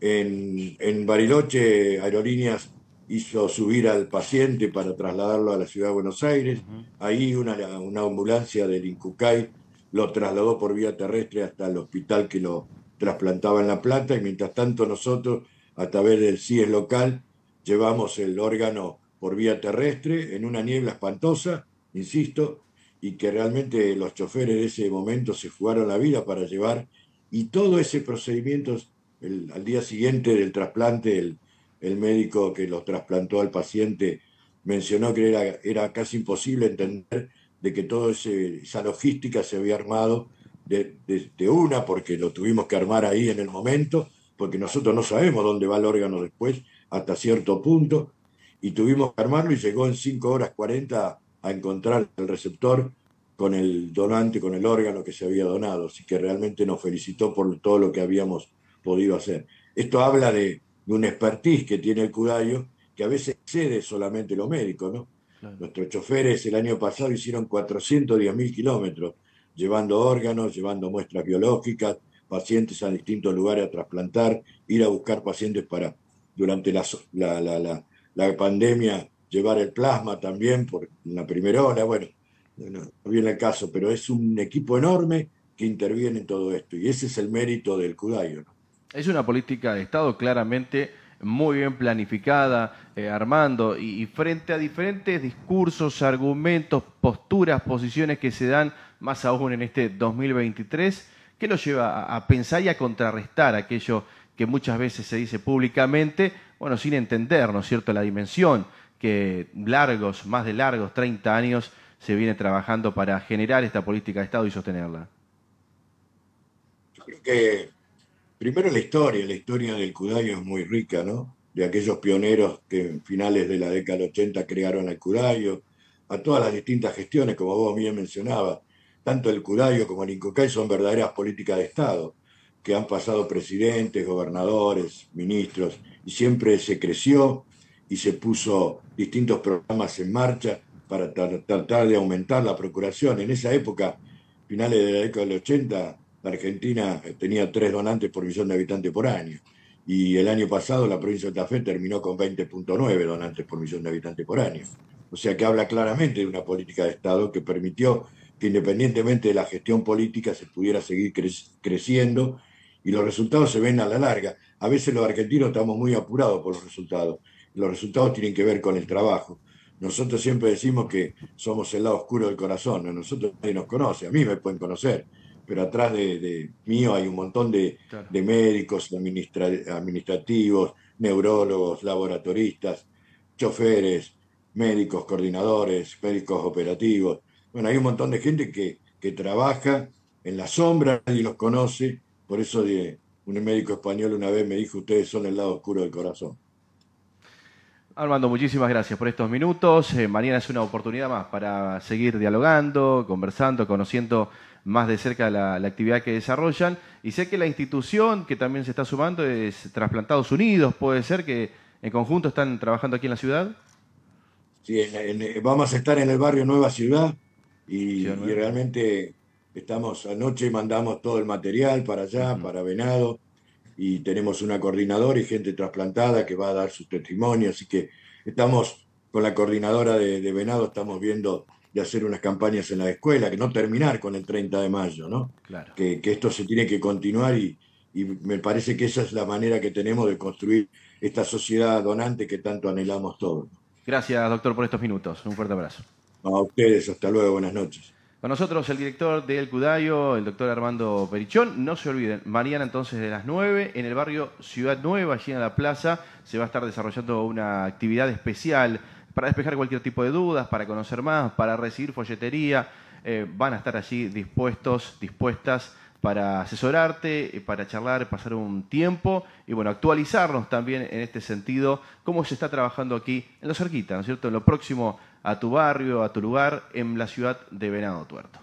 En, en Bariloche, Aerolíneas hizo subir al paciente para trasladarlo a la ciudad de Buenos Aires. Ahí una, una ambulancia del Incucay lo trasladó por vía terrestre hasta el hospital que lo trasplantaba en La Plata y mientras tanto nosotros, a través del CIES local, llevamos el órgano por vía terrestre en una niebla espantosa, insisto, y que realmente los choferes de ese momento se jugaron la vida para llevar, y todo ese procedimiento, al día siguiente del trasplante, el, el médico que lo trasplantó al paciente mencionó que era, era casi imposible entender de que toda esa logística se había armado de, una, porque lo tuvimos que armar ahí en el momento, porque nosotros no sabemos dónde va el órgano después, hasta cierto punto, y tuvimos que armarlo y llegó en 5 horas 40 a encontrar el receptor con el donante, con el órgano que se había donado, así que realmente nos felicitó por todo lo que habíamos podido hacer. Esto habla de, de un expertise que tiene el Cudayo, que a veces excede solamente lo médico, ¿no? Nuestros choferes el año pasado hicieron 410.000 kilómetros, llevando órganos, llevando muestras biológicas, pacientes a distintos lugares a trasplantar, ir a buscar pacientes para, durante la, la, la, la pandemia, llevar el plasma también por la primera hora. Bueno, no viene el caso, pero es un equipo enorme que interviene en todo esto y ese es el mérito del Cudayo. Es una política de Estado claramente muy bien planificada, eh, Armando, y, frente a diferentes discursos, argumentos, posturas, posiciones que se dan más aún en este 2023, ¿qué lo lleva a, a, pensar y a contrarrestar aquello que muchas veces se dice públicamente, bueno, sin entender, ¿no es cierto?, la dimensión que largos, más de largos, 30 años, se viene trabajando para generar esta política de Estado y sostenerla. Yo creo que Primero la historia, la historia del Cudayo es muy rica, ¿no? De aquellos pioneros que en finales de la década del 80 crearon el Cudayo, a todas las distintas gestiones, como vos bien mencionabas, tanto el Cudayo como el Incocay son verdaderas políticas de Estado, que han pasado presidentes, gobernadores, ministros, y siempre se creció y se puso distintos programas en marcha para tratar de aumentar la procuración. En esa época, finales de la década del 80, la Argentina tenía tres donantes por millón de habitantes por año. Y el año pasado la provincia de Tafé terminó con 20.9 donantes por millón de habitantes por año. O sea que habla claramente de una política de Estado que permitió que independientemente de la gestión política se pudiera seguir creciendo y los resultados se ven a la larga. A veces los argentinos estamos muy apurados por los resultados. Los resultados tienen que ver con el trabajo. Nosotros siempre decimos que somos el lado oscuro del corazón. Nosotros nadie nos conoce, a mí me pueden conocer, pero atrás de, mío hay un montón de, médicos, administrativos, neurólogos, laboratoristas, choferes, médicos, coordinadores, médicos operativos. Bueno, hay un montón de gente que, que trabaja en la sombra, nadie los conoce, por eso un médico español una vez me dijo, ustedes son el lado oscuro del corazón. Armando, muchísimas gracias por estos minutos. Eh, mañana es una oportunidad más para seguir dialogando, conversando, conociendo más de cerca la, actividad que desarrollan. Y sé que la institución que también se está sumando es Trasplantados Unidos. ¿Puede ser que en conjunto están trabajando aquí en la ciudad? Sí, vamos a estar en el barrio Nueva Ciudad y, realmente estamos anoche mandamos todo el material para allá, para Venado, y tenemos una coordinadora y gente trasplantada que va a dar su testimonio, así que estamos con la coordinadora de, de Venado, estamos viendo de hacer unas campañas en la escuela, que no terminar con el 30 de mayo, ¿no? Claro. Que, esto se tiene que continuar y, me parece que esa es la manera que tenemos de construir esta sociedad donante que tanto anhelamos todos. Gracias, doctor, por estos minutos. Un fuerte abrazo. A ustedes, hasta luego, buenas noches. Con nosotros el director del Cudayo, el doctor Armando Perichón. No se olviden, mañana entonces de las 9 en el barrio Ciudad Nueva, allí en la plaza, se va a estar desarrollando una actividad especial para despejar cualquier tipo de dudas, para conocer más, para recibir folletería. Eh, van a estar allí dispuestos, dispuestas para asesorarte, eh, para charlar, pasar un tiempo y bueno, actualizarnos también en este sentido, cómo se está trabajando aquí en lo cerquita, ¿no es cierto? En lo próximo a tu barrio, a tu lugar, en la ciudad de Venado Tuerto.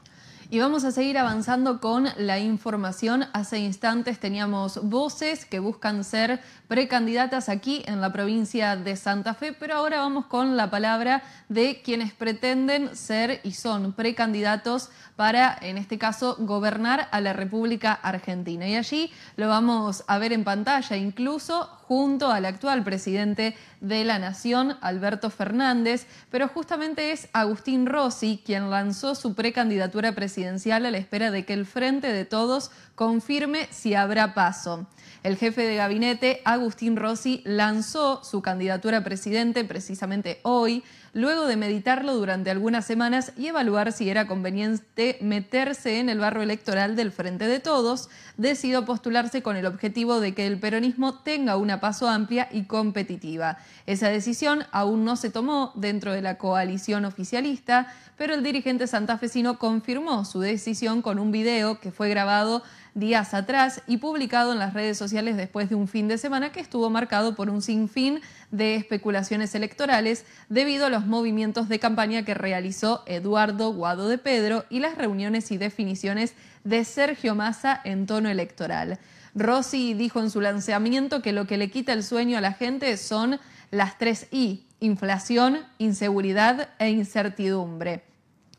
Y vamos a seguir avanzando con la información. Hace instantes teníamos voces que buscan ser precandidatas aquí en la provincia de Santa Fe, pero ahora vamos con la palabra de quienes pretenden ser y son precandidatos para, en este caso, gobernar a la República Argentina. Y allí lo vamos a ver en pantalla, incluso junto al actual presidente de la Nación, Alberto Fernández, pero justamente es Agustín Rossi quien lanzó su precandidatura presidencial a la espera de que el Frente de Todos confirme si habrá paso. El jefe de gabinete, Agustín Rossi, lanzó su candidatura a presidente precisamente hoy, luego de meditarlo durante algunas semanas y evaluar si era conveniente meterse en el barro electoral del Frente de Todos, decidió postularse con el objetivo de que el peronismo tenga una paso amplia y competitiva. Esa decisión aún no se tomó dentro de la coalición oficialista, pero el dirigente santafesino confirmó su decisión con un video que fue grabado días atrás y publicado en las redes sociales después de un fin de semana que estuvo marcado por un sinfín de especulaciones electorales debido a los movimientos de campaña que realizó Eduardo Guado de Pedro y las reuniones y definiciones de Sergio Massa en tono electoral. Rossi dijo en su lanzamiento que lo que le quita el sueño a la gente son las tres I, inflación, inseguridad e incertidumbre.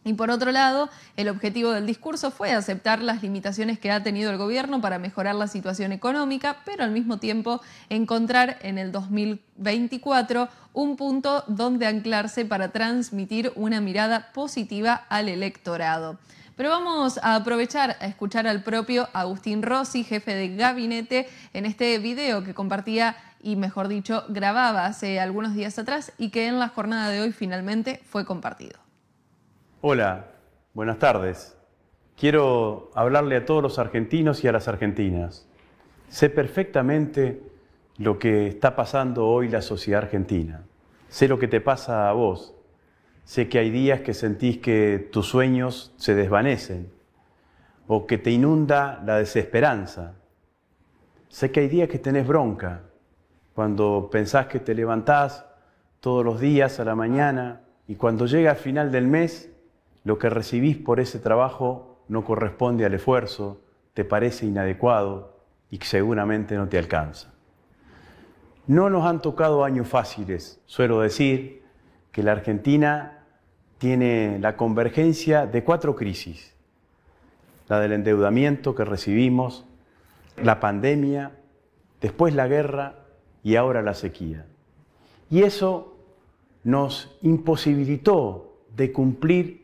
Y por otro lado, el objetivo del discurso fue aceptar las limitaciones que ha tenido el gobierno para mejorar la situación económica, pero al mismo tiempo encontrar en el 2024 un punto donde anclarse para transmitir una mirada positiva al electorado. Pero vamos a aprovechar a escuchar al propio Agustín Rossi, jefe de gabinete, en este video que compartía y, mejor dicho, grababa hace algunos días atrás y que en la jornada de hoy finalmente fue compartido. Hola, buenas tardes. Quiero hablarle a todos los argentinos y a las argentinas. Sé perfectamente lo que está pasando hoy la sociedad argentina. Sé lo que te pasa a vos. Sé que hay días que sentís que tus sueños se desvanecen o que te inunda la desesperanza. Sé que hay días que tenés bronca, cuando pensás que te levantás todos los días a la mañana y cuando llega el final del mes lo que recibís por ese trabajo no corresponde al esfuerzo, te parece inadecuado y seguramente no te alcanza. No nos han tocado años fáciles. Suelo decir que la Argentina tiene la convergencia de cuatro crisis. La del endeudamiento que recibimos, la pandemia, después la guerra y ahora la sequía. Y eso nos imposibilitó de cumplir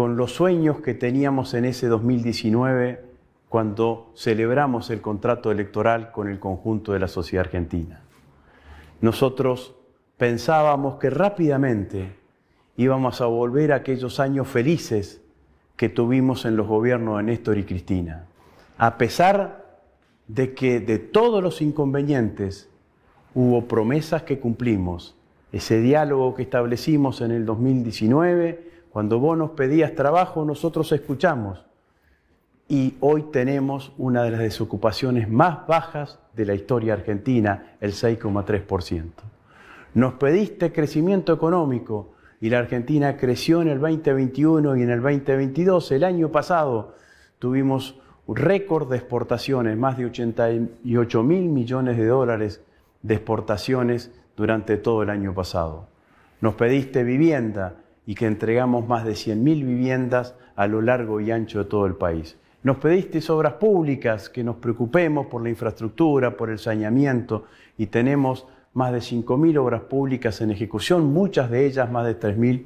con los sueños que teníamos en ese 2019 cuando celebramos el contrato electoral con el conjunto de la sociedad argentina. Nosotros pensábamos que rápidamente íbamos a volver a aquellos años felices que tuvimos en los gobiernos de Néstor y Cristina, a pesar de que de todos los inconvenientes hubo promesas que cumplimos, ese diálogo que establecimos en el 2019, cuando vos nos pedías trabajo, nosotros escuchamos. Y hoy tenemos una de las desocupaciones más bajas de la historia argentina, el 6,3%. Nos pediste crecimiento económico y la Argentina creció en el 2021 y en el 2022. El año pasado tuvimos un récord de exportaciones, más de 88 mil millones de dólares de exportaciones durante todo el año pasado. Nos pediste vivienda y que entregamos más de 100.000 viviendas a lo largo y ancho de todo el país. Nos pediste obras públicas, que nos preocupemos por la infraestructura, por el saneamiento, y tenemos más de 5.000 obras públicas en ejecución, muchas de ellas más de 3.000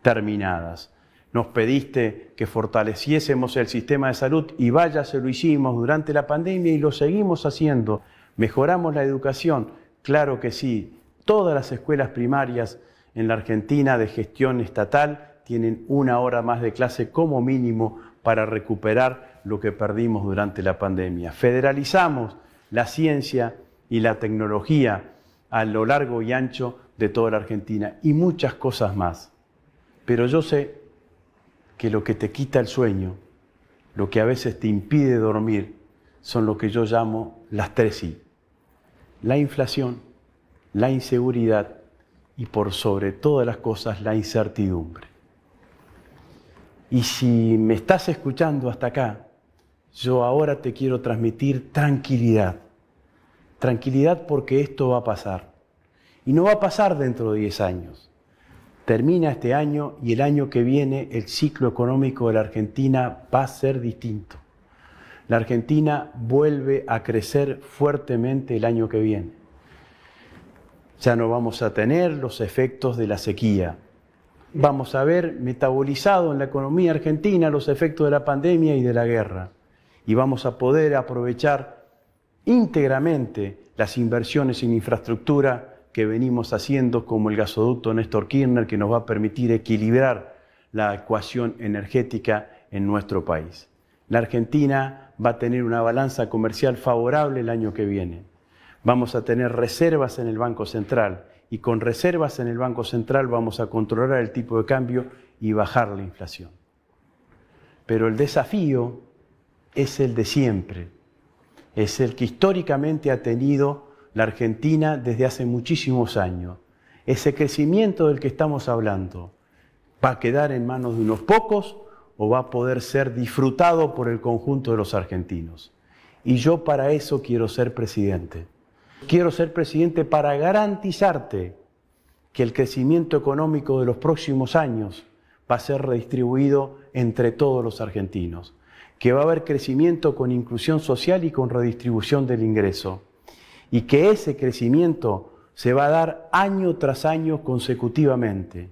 terminadas. Nos pediste que fortaleciésemos el sistema de salud y vaya, se lo hicimos durante la pandemia y lo seguimos haciendo. Mejoramos la educación, claro que sí. Todas las escuelas primarias en la Argentina de gestión estatal tienen una hora más de clase como mínimo para recuperar lo que perdimos durante la pandemia. Federalizamos la ciencia y la tecnología a lo largo y ancho de toda la Argentina y muchas cosas más. Pero yo sé que lo que te quita el sueño, lo que a veces te impide dormir, son lo que yo llamo las tres I. La inflación, la inseguridad y por sobre todas las cosas la incertidumbre. Y si me estás escuchando hasta acá, yo ahora te quiero transmitir tranquilidad. Tranquilidad porque esto va a pasar. Y no va a pasar dentro de 10 años. Termina este año y el año que viene el ciclo económico de la Argentina va a ser distinto. La Argentina vuelve a crecer fuertemente el año que viene. Ya no vamos a tener los efectos de la sequía. Vamos a ver metabolizado en la economía argentina los efectos de la pandemia y de la guerra. Y vamos a poder aprovechar íntegramente las inversiones en infraestructura que venimos haciendo, como el gasoducto Néstor Kirchner, que nos va a permitir equilibrar la ecuación energética en nuestro país. La Argentina va a tener una balanza comercial favorable el año que viene. Vamos a tener reservas en el Banco Central y con reservas en el Banco Central vamos a controlar el tipo de cambio y bajar la inflación. Pero el desafío es el de siempre, es el que históricamente ha tenido la Argentina desde hace muchísimos años. Ese crecimiento del que estamos hablando va a quedar en manos de unos pocos o va a poder ser disfrutado por el conjunto de los argentinos. Y yo para eso quiero ser presidente. Quiero ser presidente para garantizarte que el crecimiento económico de los próximos años va a ser redistribuido entre todos los argentinos, que va a haber crecimiento con inclusión social y con redistribución del ingreso, y que ese crecimiento se va a dar año tras año consecutivamente.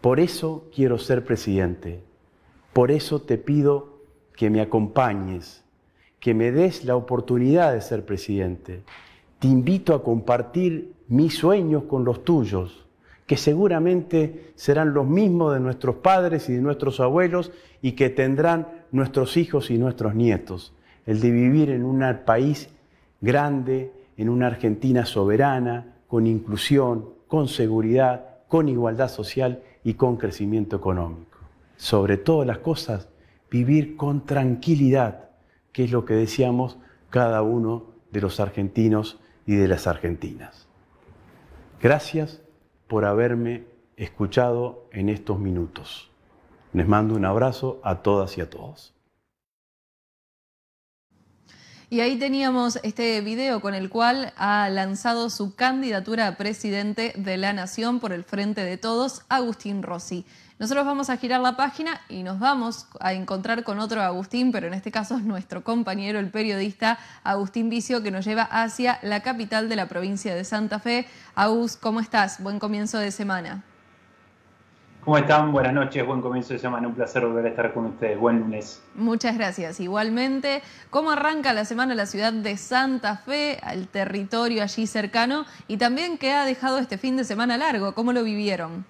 Por eso quiero ser presidente. Por eso te pido que me acompañes, que me des la oportunidad de ser presidente. Te invito a compartir mis sueños con los tuyos, que seguramente serán los mismos de nuestros padres y de nuestros abuelos y que tendrán nuestros hijos y nuestros nietos. El de vivir en un país grande, en una Argentina soberana, con inclusión, con seguridad, con igualdad social y con crecimiento económico. Sobre todas las cosas, vivir con tranquilidad, que es lo que decíamos cada uno de los argentinos y de las argentinas. Gracias por haberme escuchado en estos minutos. Les mando un abrazo a todas y a todos. Y ahí teníamos este video con el cual ha lanzado su candidatura a presidente de la Nación por el Frente de Todos, Agustín Rossi. Nosotros vamos a girar la página y nos vamos a encontrar con otro Agustín, pero en este caso es nuestro compañero, el periodista Agustín Vicio, que nos lleva hacia la capital de la provincia de Santa Fe. Agus, ¿cómo estás? Buen comienzo de semana. ¿Cómo están? Buenas noches, buen comienzo de semana, un placer volver a estar con ustedes. Buen lunes. Muchas gracias. Igualmente, ¿cómo arranca la semana la ciudad de Santa Fe, al territorio allí cercano? Y también, ¿qué ha dejado este fin de semana largo? ¿Cómo lo vivieron?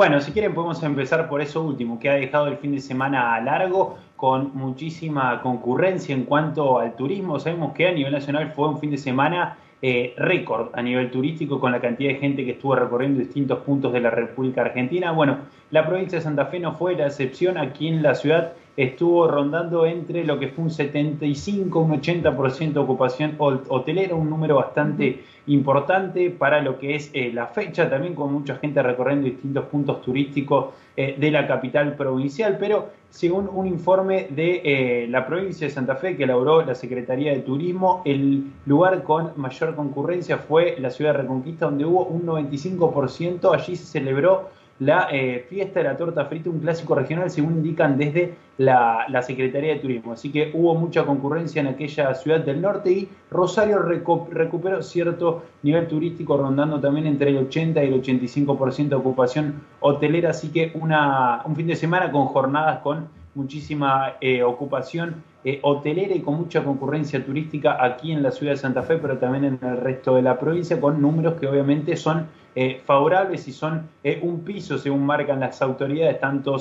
Bueno, si quieren podemos empezar por eso último, que ha dejado el fin de semana largo con muchísima concurrencia en cuanto al turismo. Sabemos que a nivel nacional fue un fin de semana eh, récord a nivel turístico con la cantidad de gente que estuvo recorriendo distintos puntos de la República Argentina. Bueno, la provincia de Santa Fe no fue la excepción. Aquí en la ciudad estuvo rondando entre lo que fue un 75, un 80% de ocupación hotelera, un número bastante importante para lo que es eh, la fecha, también con mucha gente recorriendo distintos puntos turísticos eh, de la capital provincial, pero según un informe de eh, la provincia de Santa Fe que elaboró la Secretaría de Turismo, el lugar con mayor concurrencia fue la ciudad de Reconquista, donde hubo un 95%, allí se celebró la eh, fiesta de la torta frita, un clásico regional, según indican desde la, Secretaría de Turismo. Así que hubo mucha concurrencia en aquella ciudad del norte y Rosario recuperó cierto nivel turístico, rondando también entre el 80 y el 85% de ocupación hotelera. Así que una, un fin de semana con jornadas con muchísima eh, ocupación eh, hotelera y con mucha concurrencia turística aquí en la ciudad de Santa Fe, pero también en el resto de la provincia, con números que obviamente son eh, favorables y son un piso, según marcan las autoridades, tanto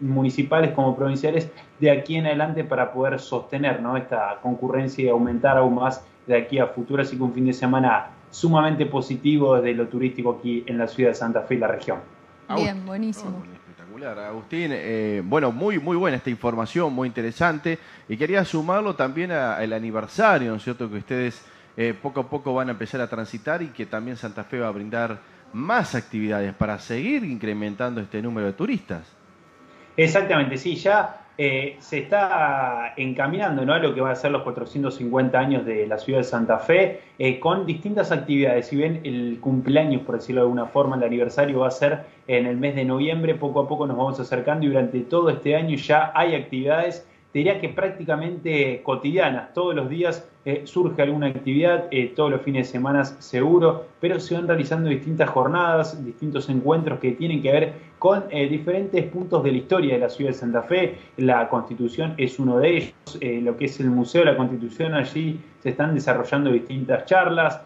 municipales como provinciales, de aquí en adelante para poder sostener ¿no? esta concurrencia y aumentar aún más de aquí a futuro. Así que un fin de semana sumamente positivo desde lo turístico aquí en la ciudad de Santa Fe y la región. Bien, buenísimo. Agustín. Eh, bueno, muy, muy buena esta información, muy interesante. Y quería sumarlo también al aniversario, ¿no es cierto? Que ustedes eh, poco a poco van a empezar a transitar y que también Santa Fe va a brindar más actividades para seguir incrementando este número de turistas. Exactamente, sí, ya eh, se está encaminando ¿no? a lo que va a ser los 450 años de la ciudad de Santa Fe, eh, con distintas actividades. Si bien el cumpleaños, por decirlo de alguna forma, el aniversario va a ser en el mes de noviembre, poco a poco nos vamos acercando y durante todo este año ya hay actividades diría que prácticamente cotidianas. Todos los días eh, surge alguna actividad, eh, todos los fines de semana seguro, pero se van realizando distintas jornadas, distintos encuentros que tienen que ver con eh, diferentes puntos de la historia de la ciudad de Santa Fe. La Constitución es uno de ellos, lo que es el Museo de la Constitución, allí se están desarrollando distintas charlas,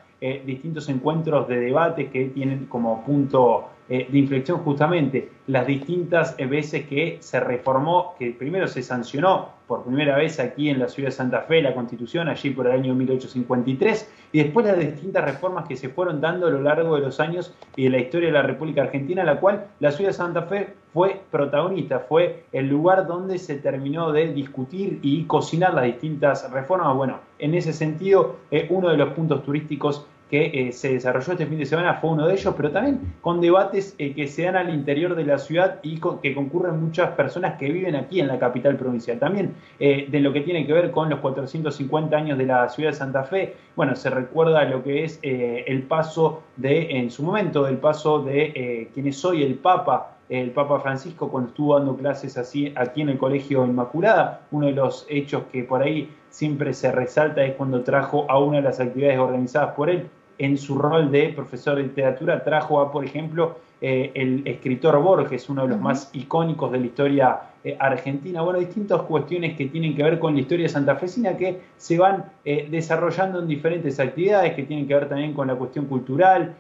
distintos encuentros de debate que tienen como punto de inflexión justamente las distintas veces que se reformó, que primero se sancionó por primera vez aquí en la ciudad de Santa Fe la Constitución, allí por el año 1853, y después las distintas reformas que se fueron dando a lo largo de los años y de la historia de la República Argentina, la cual la ciudad de Santa Fe fue protagonista, fue el lugar donde se terminó de discutir y cocinar las distintas reformas. Bueno, en ese sentido, eh, uno de los puntos turísticos que eh, se desarrolló este fin de semana fue uno de ellos, pero también con debates eh, que se dan al interior de la ciudad y que concurren muchas personas que viven aquí en la capital provincial. También eh, de lo que tiene que ver con los 450 años de la ciudad de Santa Fe, bueno, se recuerda lo que es el paso de, en su momento, del paso de quien es hoy el Papa, el Papa Francisco cuando estuvo dando clases así aquí en el Colegio Inmaculada. Uno de los hechos que por ahí siempre se resalta es cuando trajo a una de las actividades organizadas por él en su rol de profesor de literatura trajo a, por ejemplo, eh, el escritor Borges, uno de los más icónicos de la historia eh, argentina. Bueno, distintas cuestiones que tienen que ver con la historia santafesina que se van eh, desarrollando en diferentes actividades que tienen que ver también con la cuestión cultural,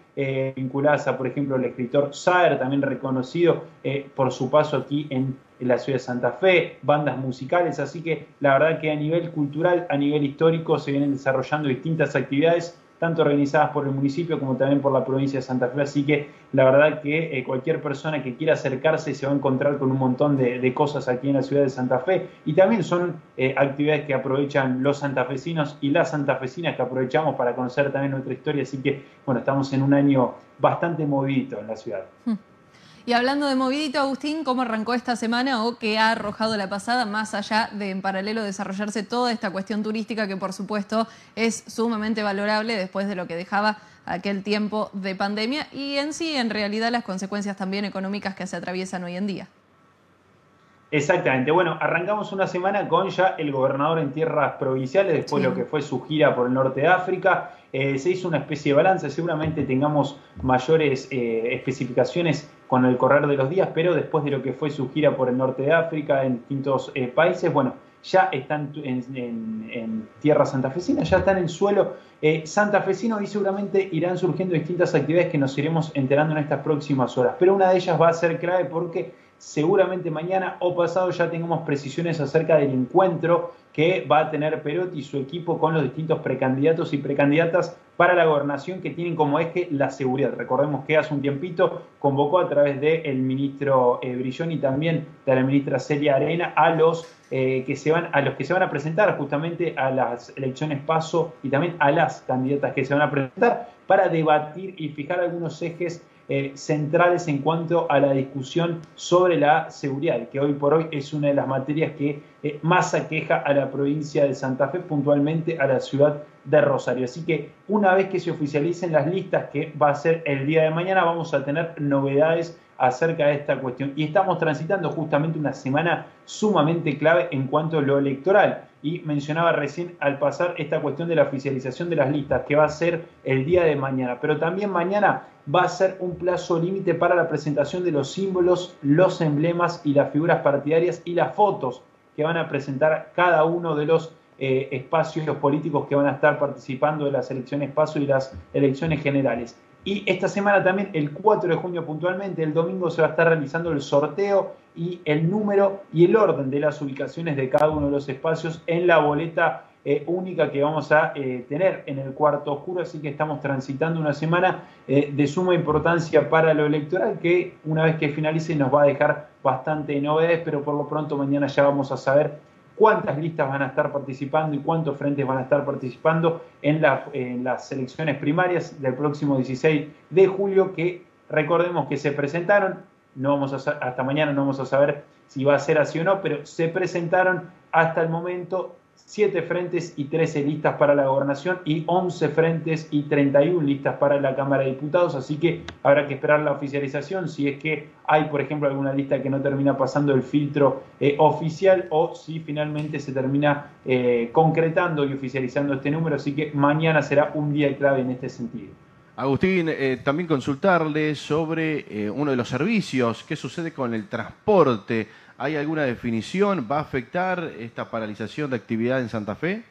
vinculadas a, por ejemplo, el escritor Saer, también reconocido por su paso aquí en la ciudad de Santa Fe, bandas musicales, así que la verdad que a nivel cultural, a nivel histórico, se vienen desarrollando distintas actividades tanto organizadas por el municipio como también por la provincia de Santa Fe. Así que la verdad que eh, cualquier persona que quiera acercarse se va a encontrar con un montón de, cosas aquí en la ciudad de Santa Fe. Y también son eh, actividades que aprovechan los santafesinos y las santafesinas que aprovechamos para conocer también nuestra historia. Así que, bueno, estamos en un año bastante movidito en la ciudad. Hmm. Y hablando de movidito, Agustín, ¿cómo arrancó esta semana o qué ha arrojado la pasada, más allá de en paralelo desarrollarse toda esta cuestión turística que por supuesto es sumamente valorable después de lo que dejaba aquel tiempo de pandemia y en sí, en realidad, las consecuencias también económicas que se atraviesan hoy en día? Exactamente. Bueno, arrancamos una semana con ya el gobernador en tierras provinciales, después de lo que fue su gira por el norte de África. Eh, se hizo una especie de balance, seguramente tengamos mayores eh, especificaciones con el correr de los días, pero después de lo que fue su gira por el norte de África, en distintos eh, países, bueno, ya están en, tierra santafesina, ya están en suelo santafesino y seguramente irán surgiendo distintas actividades que nos iremos enterando en estas próximas horas. Pero una de ellas va a ser clave porque seguramente mañana o pasado ya tengamos precisiones acerca del encuentro que va a tener Perotti y su equipo con los distintos precandidatos y precandidatas para la gobernación que tienen como eje la seguridad. Recordemos que hace un tiempito convocó a través del ministro eh, Brillón y también de la ministra Celia Arena a los eh, que se van a los que se van a presentar justamente a las elecciones paso y también a las candidatas que se van a presentar para debatir y fijar algunos ejes eh, centrales en cuanto a la discusión sobre la seguridad, que hoy por hoy es una de las materias que eh, más aqueja a la provincia de Santa Fe, puntualmente a la ciudad de Rosario. Así que una vez que se oficialicen las listas, que va a ser el día de mañana, vamos a tener novedades acerca de esta cuestión. Y estamos transitando justamente una semana sumamente clave en cuanto a lo electoral y mencionaba recién al pasar esta cuestión de la oficialización de las listas, que va a ser el día de mañana, pero también mañana va a ser un plazo límite para la presentación de los símbolos, los emblemas y las figuras partidarias y las fotos que van a presentar cada uno de los eh, espacios políticos que van a estar participando de las elecciones paso y las elecciones generales. Y esta semana también, el 4 de junio puntualmente, el domingo se va a estar realizando el sorteo y el número y el orden de las ubicaciones de cada uno de los espacios en la boleta eh, única que vamos a eh, tener en el cuarto oscuro, así que estamos transitando una semana eh, de suma importancia para lo electoral que una vez que finalice nos va a dejar bastante novedades, pero por lo pronto mañana ya vamos a saber cuántas listas van a estar participando y cuántos frentes van a estar participando en, las elecciones primarias del próximo 16 de julio, que Recordemos que se presentaron, no vamos a, hasta mañana no vamos a saber si va a ser así o no, pero se presentaron hasta el momento 7 frentes y 13 listas para la gobernación y 11 frentes y 31 listas para la Cámara de Diputados, así que habrá que esperar la oficialización si es que hay, por ejemplo, alguna lista que no termina pasando el filtro eh, oficial o si finalmente se termina eh, concretando y oficializando este número, así que mañana será un día clave en este sentido. Agustín, eh, también consultarle sobre uno de los servicios, qué sucede con el transporte ¿Hay alguna definición? ¿Va a afectar esta paralización de actividad en Santa Fe?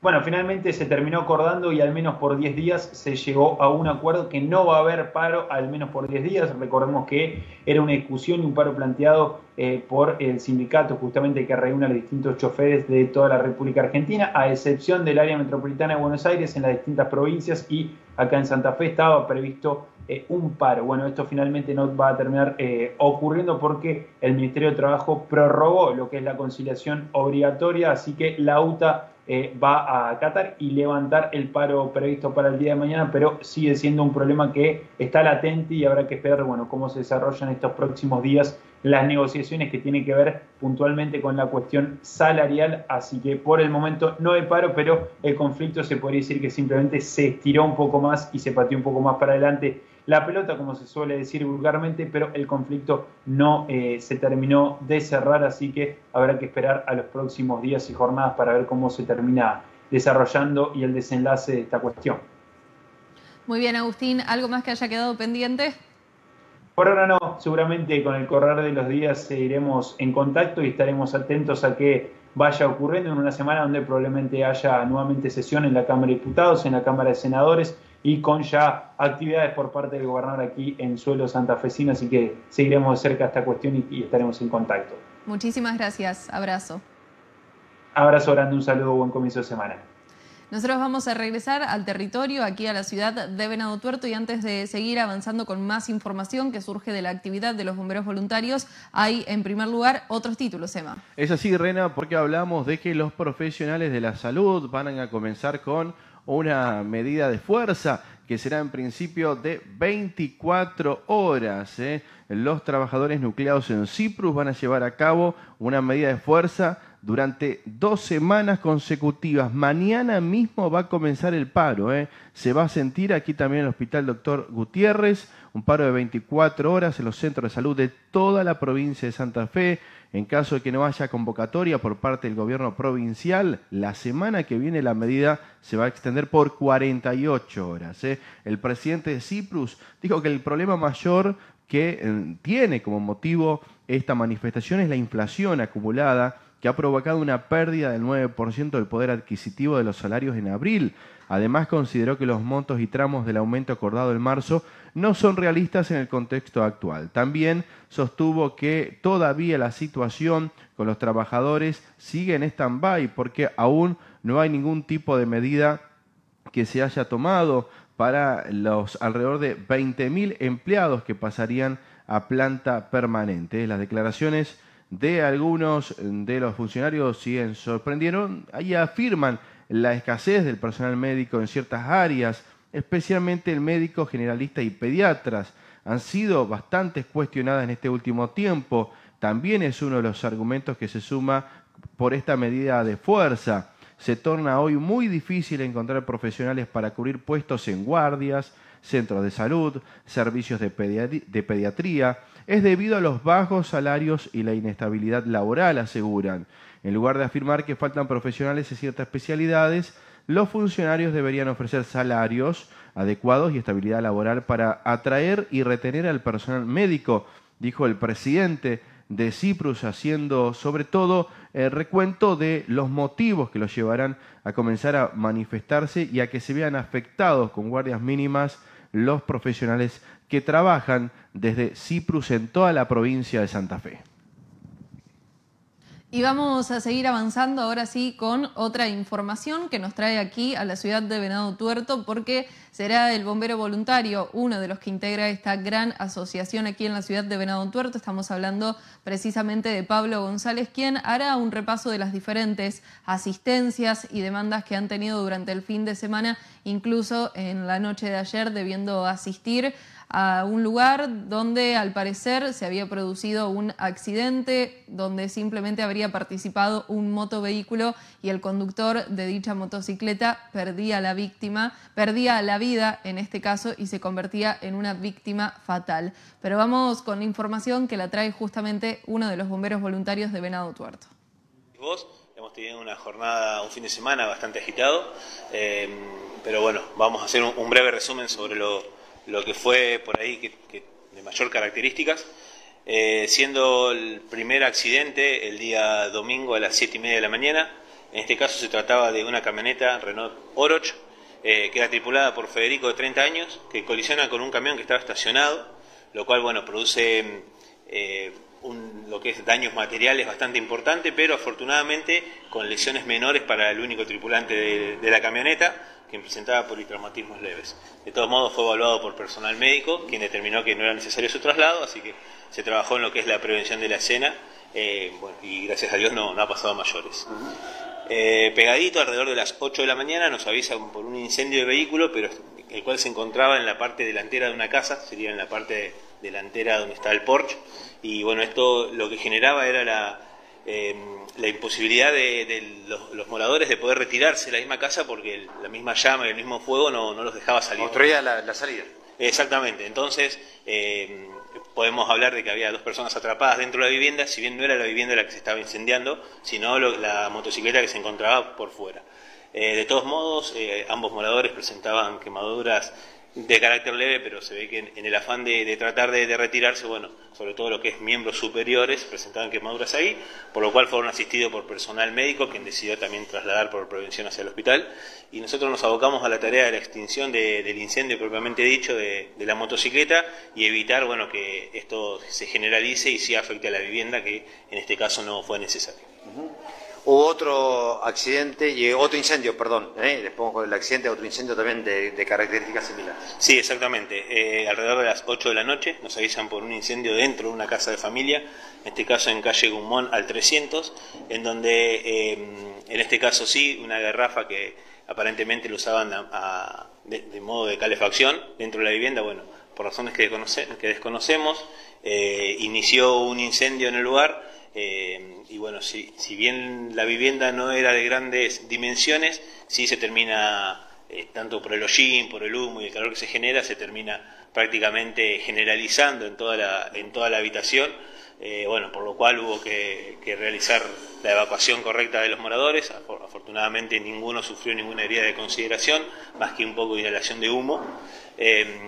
Bueno, finalmente se terminó acordando y al menos por 10 días se llegó a un acuerdo que no va a haber paro al menos por 10 días. Recordemos que era una discusión y un paro planteado eh, por el sindicato justamente que reúne a los distintos choferes de toda la República Argentina, a excepción del área metropolitana de Buenos Aires en las distintas provincias y acá en Santa Fe estaba previsto eh, un paro. Bueno, esto finalmente no va a terminar eh, ocurriendo porque el Ministerio de Trabajo prorrogó lo que es la conciliación obligatoria, así que la UTA eh, va a acatar y levantar el paro previsto para el día de mañana, pero sigue siendo un problema que está latente y habrá que esperar bueno, cómo se desarrollan estos próximos días las negociaciones que tienen que ver puntualmente con la cuestión salarial, así que por el momento no hay paro, pero el conflicto se podría decir que simplemente se estiró un poco más y se pateó un poco más para adelante la pelota, como se suele decir vulgarmente, pero el conflicto no eh, se terminó de cerrar, así que habrá que esperar a los próximos días y jornadas para ver cómo se termina desarrollando y el desenlace de esta cuestión. Muy bien, Agustín, ¿algo más que haya quedado pendiente? Por ahora no, seguramente con el correr de los días seguiremos en contacto y estaremos atentos a que vaya ocurriendo en una semana donde probablemente haya nuevamente sesión en la Cámara de Diputados, en la Cámara de Senadores y con ya actividades por parte del gobernador aquí en suelo santafesino, así que seguiremos de cerca esta cuestión y, estaremos en contacto. Muchísimas gracias, abrazo. Abrazo grande, un saludo, buen comienzo de semana. Nosotros vamos a regresar al territorio, aquí a la ciudad de Venado Tuerto y antes de seguir avanzando con más información que surge de la actividad de los bomberos voluntarios, hay en primer lugar otros títulos, Emma. Es así, Rena, porque hablamos de que los profesionales de la salud van a comenzar con una medida de fuerza que será en principio de 24 horas. ¿eh? Los trabajadores nucleados en Cyprus van a llevar a cabo una medida de fuerza durante dos semanas consecutivas. Mañana mismo va a comenzar el paro. ¿eh? Se va a sentir aquí también el Hospital Doctor Gutiérrez, un paro de 24 horas en los centros de salud de toda la provincia de Santa Fe. En caso de que no haya convocatoria por parte del gobierno provincial, la semana que viene la medida se va a extender por 48 horas. ¿eh? El presidente de Cyprus dijo que el problema mayor que eh, tiene como motivo esta manifestación es la inflación acumulada que ha provocado una pérdida del 9% del poder adquisitivo de los salarios en abril. Además, consideró que los montos y tramos del aumento acordado en marzo no son realistas en el contexto actual. También sostuvo que todavía la situación con los trabajadores sigue en stand-by porque aún no hay ningún tipo de medida que se haya tomado para los alrededor de 20.000 empleados que pasarían a planta permanente. Las declaraciones de algunos de los funcionarios siguen sorprendieron y afirman la escasez del personal médico en ciertas áreas, especialmente el médico generalista y pediatras, han sido bastante cuestionadas en este último tiempo. También es uno de los argumentos que se suma por esta medida de fuerza. Se torna hoy muy difícil encontrar profesionales para cubrir puestos en guardias, centros de salud, servicios de, pediatría. Es debido a los bajos salarios y la inestabilidad laboral, aseguran. En lugar de afirmar que faltan profesionales en ciertas especialidades, los funcionarios deberían ofrecer salarios adecuados y estabilidad laboral para atraer y retener al personal médico, dijo el presidente de Cyprus, haciendo sobre todo el recuento de los motivos que los llevarán a comenzar a manifestarse y a que se vean afectados con guardias mínimas los profesionales que trabajan desde Cyprus en toda la provincia de Santa Fe. Y vamos a seguir avanzando ahora sí con otra información que nos trae aquí a la ciudad de Venado Tuerto porque será el bombero voluntario, uno de los que integra esta gran asociación aquí en la ciudad de Venado Tuerto. Estamos hablando precisamente de Pablo González, quien hará un repaso de las diferentes asistencias y demandas que han tenido durante el fin de semana, incluso en la noche de ayer debiendo asistir a un lugar donde al parecer se había producido un accidente, donde simplemente habría participado un motovehículo y el conductor de dicha motocicleta perdía la víctima, perdía la vida en este caso y se convertía en una víctima fatal. Pero vamos con información que la trae justamente uno de los bomberos voluntarios de Venado Tuerto. Vos hemos tenido una jornada, un fin de semana bastante agitado, eh, pero bueno, vamos a hacer un, un breve resumen sobre lo, lo que fue por ahí que, de mayor características, eh, siendo el primer accidente el día domingo a las 7 y media de la mañana. En este caso se trataba de una camioneta Renault Oroch, eh, que era tripulada por Federico de 30 años, que colisiona con un camión que estaba estacionado, lo cual bueno, produce eh, lo que es daños materiales bastante importante, pero afortunadamente con lesiones menores para el único tripulante de la camioneta quien presentaba politraumatismos leves. De todos modos fue evaluado por personal médico, quien determinó que no era necesario su traslado, así que se trabajó en lo que es la prevención de la escena eh, y gracias a Dios no, ha pasado mayores. Eh, pegadito, alrededor de las 8 de la mañana, nos avisan por un incendio de vehículo, pero el cual se encontraba en la parte delantera de una casa, sería en la parte delantera donde está el porche, y bueno, esto lo que generaba era la, eh, la imposibilidad de, los, moradores de poder retirarse de la misma casa porque la misma llama y el mismo fuego no, los dejaba salir. Construía la, salida. Exactamente, entonces eh, podemos hablar de que había dos personas atrapadas dentro de la vivienda, si bien no era la vivienda la que se estaba incendiando, sino la motocicleta que se encontraba por fuera. Eh, de todos modos, ambos moradores presentaban quemaduras de carácter leve, pero se ve que en, el afán de, tratar de, retirarse, bueno, sobre todo lo que es miembros superiores, presentaban quemaduras ahí, por lo cual fueron asistidos por personal médico, quien decidió también trasladar por prevención hacia el hospital, y nosotros nos abocamos a la tarea de la extinción del incendio propiamente dicho de, la motocicleta y evitar, bueno, que esto se generalice y sí afecte a la vivienda, que en este caso no fue necesario. Hubo otro accidente y otro incendio, perdón, ¿eh? después el accidente, otro incendio también de, características similares. Sí, exactamente. Eh, alrededor de las 8 de la noche nos avisan por un incendio dentro de una casa de familia, en este caso en calle Gumón al 300, en donde eh, en este caso sí, una garrafa que aparentemente lo usaban de, modo de calefacción dentro de la vivienda, bueno, por razones que, que desconocemos, inició un incendio en el lugar eh, y bueno, si, si, bien la vivienda no era de grandes dimensiones, sí se termina, eh, tanto por el hollín, por el humo y el calor que se genera, se termina prácticamente generalizando en toda la, en toda la habitación. Eh, bueno, por lo cual hubo que, realizar la evacuación correcta de los moradores. Afortunadamente ninguno sufrió ninguna herida de consideración, más que un poco de inhalación de humo.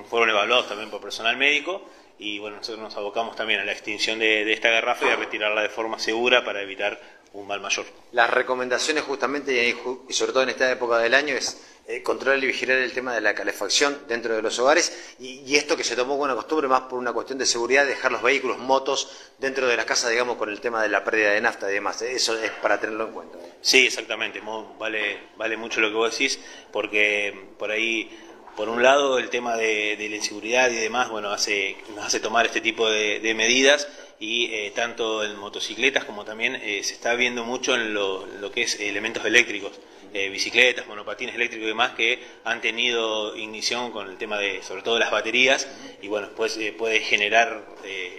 fueron evaluados también por personal médico y bueno, nosotros nos abocamos también a la extinción de, esta garrafa y a retirarla de forma segura para evitar un mal mayor. Las recomendaciones justamente, y sobre todo en esta época del año, es eh, controlar y vigilar el tema de la calefacción dentro de los hogares y, esto que se tomó buena costumbre más por una cuestión de seguridad, dejar los vehículos, motos dentro de las casas, digamos, con el tema de la pérdida de nafta y demás. Eso es para tenerlo en cuenta. Sí, exactamente. Vale, vale mucho lo que vos decís porque por ahí por un lado el tema de, la inseguridad y demás, bueno, hace, nos hace tomar este tipo de, medidas y eh, tanto en motocicletas como también eh, se está viendo mucho en lo, que es elementos eléctricos, eh, bicicletas, monopatines eléctricos y demás que han tenido ignición con el tema de, sobre todo las baterías y bueno, después puede generar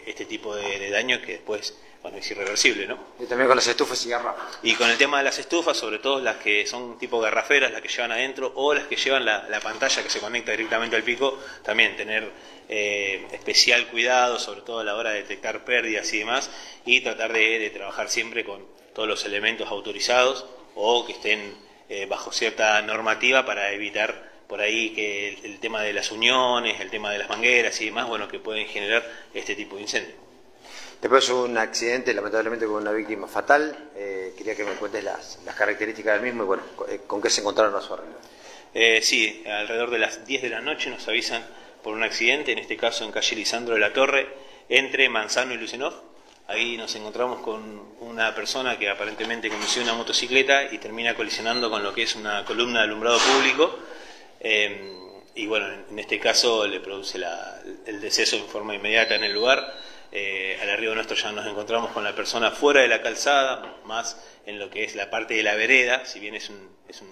este tipo de, daño que después bueno, es irreversible, ¿no? Y también con las estufas y garrafas. Y con el tema de las estufas, sobre todo las que son tipo garraferas, las que llevan adentro, o las que llevan la, pantalla que se conecta directamente al pico, también tener eh, especial cuidado, sobre todo a la hora de detectar pérdidas y demás, y tratar de, trabajar siempre con todos los elementos autorizados o que estén eh, bajo cierta normativa para evitar por ahí que el, el tema de las uniones, el tema de las mangueras y demás, bueno, que pueden generar este tipo de incendios. Después hubo un accidente, lamentablemente, con una víctima fatal. Eh, quería que me cuentes las, características del mismo y, bueno, eh, con qué se encontraron a su. Eh, sí, alrededor de las 10 de la noche nos avisan por un accidente, en este caso en calle Lisandro de la Torre, entre Manzano y Lucenov. Ahí nos encontramos con una persona que aparentemente condució una motocicleta y termina colisionando con lo que es una columna de alumbrado público. y bueno, en este caso le produce el deceso en forma inmediata en el lugar. Eh, al arribo nuestro ya nos encontramos con la persona fuera de la calzada, más en lo que es la parte de la vereda, si bien es, un, es un,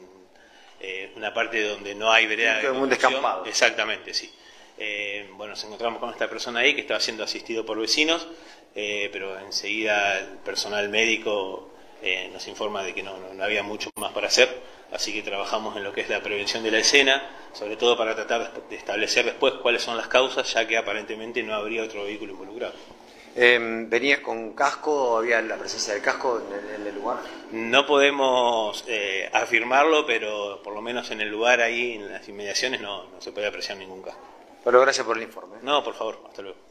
eh, una parte donde no hay vereda. un descampado. Exactamente, sí. Eh, bueno, nos encontramos con esta persona ahí que estaba siendo asistido por vecinos, eh, pero enseguida el personal médico eh, nos informa de que no, no, había mucho más para hacer, así que trabajamos en lo que es la prevención de la escena, sobre todo para tratar de establecer después cuáles son las causas, ya que aparentemente no habría otro vehículo involucrado. Em, ¿Venía con casco? ¿Había la presencia del casco en el, lugar? No podemos eh, afirmarlo, pero por lo menos en el lugar ahí, en las inmediaciones, no, no se puede apreciar ningún casco. Pero gracias por el informe. No, por favor, hasta luego.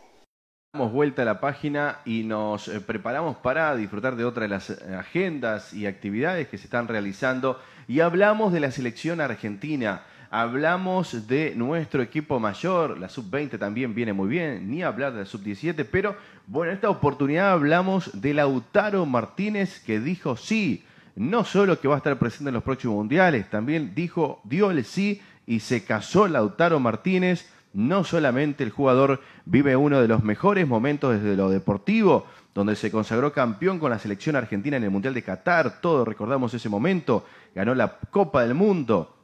Vuelta a la página y nos eh, preparamos para disfrutar de otra de las eh, agendas y actividades que se están realizando y hablamos de la selección argentina. Hablamos de nuestro equipo mayor, la sub-20 también viene muy bien, ni hablar de la sub-17, pero bueno, en esta oportunidad hablamos de Lautaro Martínez que dijo sí, no solo que va a estar presente en los próximos mundiales, también dijo, dio el sí y se casó Lautaro Martínez. No solamente el jugador vive uno de los mejores momentos desde lo deportivo, donde se consagró campeón con la selección argentina en el Mundial de Qatar, todos recordamos ese momento, ganó la Copa del Mundo,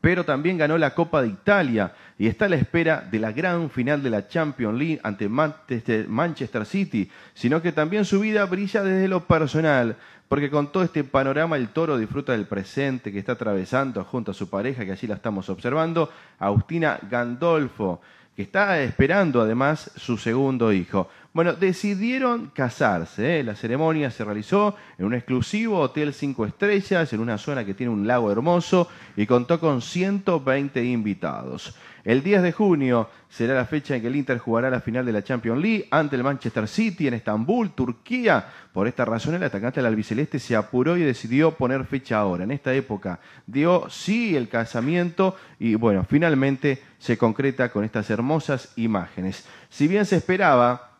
pero también ganó la Copa de Italia y está a la espera de la gran final de la Champions League ante Manchester City, sino que también su vida brilla desde lo personal, porque con todo este panorama el toro disfruta del presente que está atravesando junto a su pareja, que allí la estamos observando, Agustina Gandolfo, que está esperando además su segundo hijo. Bueno, decidieron casarse. ¿eh? La ceremonia se realizó en un exclusivo hotel cinco estrellas, en una zona que tiene un lago hermoso y contó con 120 invitados. El 10 de junio será la fecha en que el Inter jugará la final de la Champions League ante el Manchester City en Estambul, Turquía. Por esta razón, el atacante del albiceleste se apuró y decidió poner fecha ahora. En esta época dio sí el casamiento y bueno, finalmente se concreta con estas hermosas imágenes. Si bien se esperaba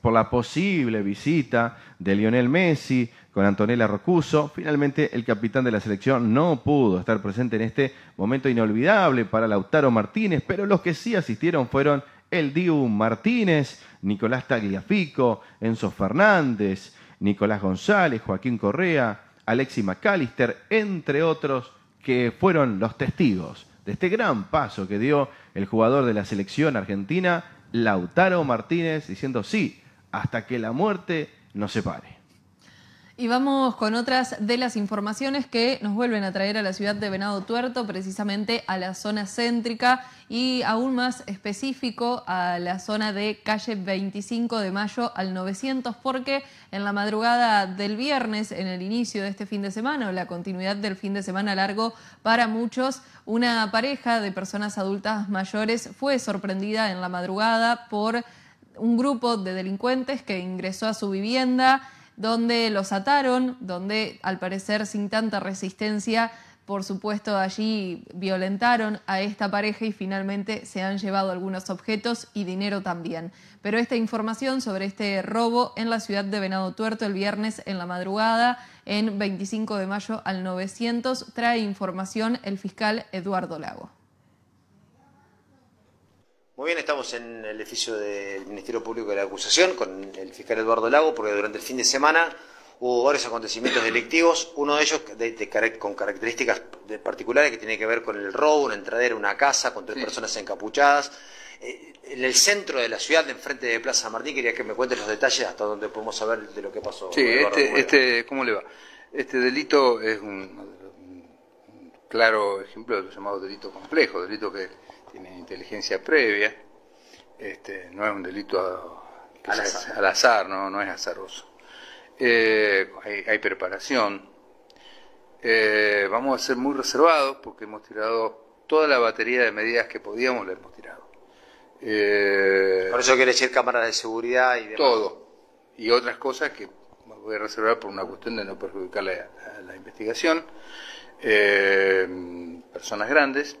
por la posible visita de Lionel Messi con Antonella Rocuso. Finalmente, el capitán de la selección no pudo estar presente en este momento inolvidable para Lautaro Martínez, pero los que sí asistieron fueron el Diu Martínez, Nicolás Tagliafico, Enzo Fernández, Nicolás González, Joaquín Correa, Alexi McAllister, entre otros, que fueron los testigos de este gran paso que dio el jugador de la selección argentina, Lautaro Martínez, diciendo sí, hasta que la muerte nos separe. Y vamos con otras de las informaciones que nos vuelven a traer a la ciudad de Venado Tuerto, precisamente a la zona céntrica y aún más específico a la zona de calle 25 de mayo al 900, porque en la madrugada del viernes, en el inicio de este fin de semana o la continuidad del fin de semana largo para muchos, una pareja de personas adultas mayores fue sorprendida en la madrugada por un grupo de delincuentes que ingresó a su vivienda, donde los ataron, donde al parecer sin tanta resistencia, por supuesto allí violentaron a esta pareja y finalmente se han llevado algunos objetos y dinero también. Pero esta información sobre este robo en la ciudad de Venado Tuerto el viernes en la madrugada, en 25 de mayo al 900, trae información el fiscal Eduardo Lago. Muy bien, estamos en el edificio del Ministerio Público de la Acusación con el fiscal Eduardo Lago, porque durante el fin de semana hubo varios acontecimientos delictivos, uno de ellos con características particulares que tiene que ver con el robo, una entradera una casa con tres personas encapuchadas. Eh, en el centro de la ciudad, enfrente de Plaza Martín, quería que me cuentes los detalles hasta donde podemos saber de lo que pasó. Sí, este, este, ¿cómo le va? Este delito es un, claro ejemplo de lo llamado delito complejo, delito que tiene inteligencia previa, este, no es un delito al, azar. no, no es azaroso. Eh, hay, preparación. Eh, vamos a ser muy reservados porque hemos tirado toda la batería de medidas que podíamos, la hemos tirado. Eh, por eso quiere decir cámaras de seguridad y demás. Todo. Y otras cosas que voy a reservar por una cuestión de no perjudicar la, la investigación. personas grandes,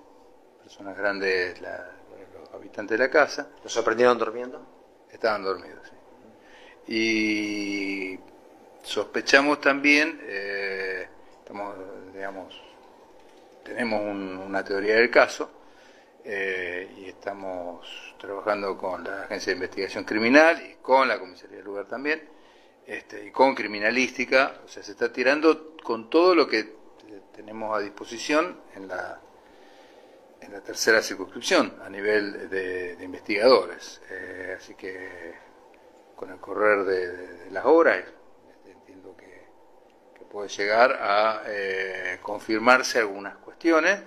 personas grandes, los habitantes de la casa. ¿Los sorprendieron durmiendo? Estaban dormidos, sí. Y sospechamos también, eh, estamos, digamos, tenemos una teoría del caso eh, y estamos trabajando con la Agencia de Investigación Criminal y con la Comisaría del Lugar también, este, y con criminalística, o sea, se está tirando con todo lo que tenemos a disposición en la en la tercera circunscripción a nivel de, investigadores. Eh, así que con el correr de, las horas este, entiendo que, puede llegar a eh, confirmarse algunas cuestiones.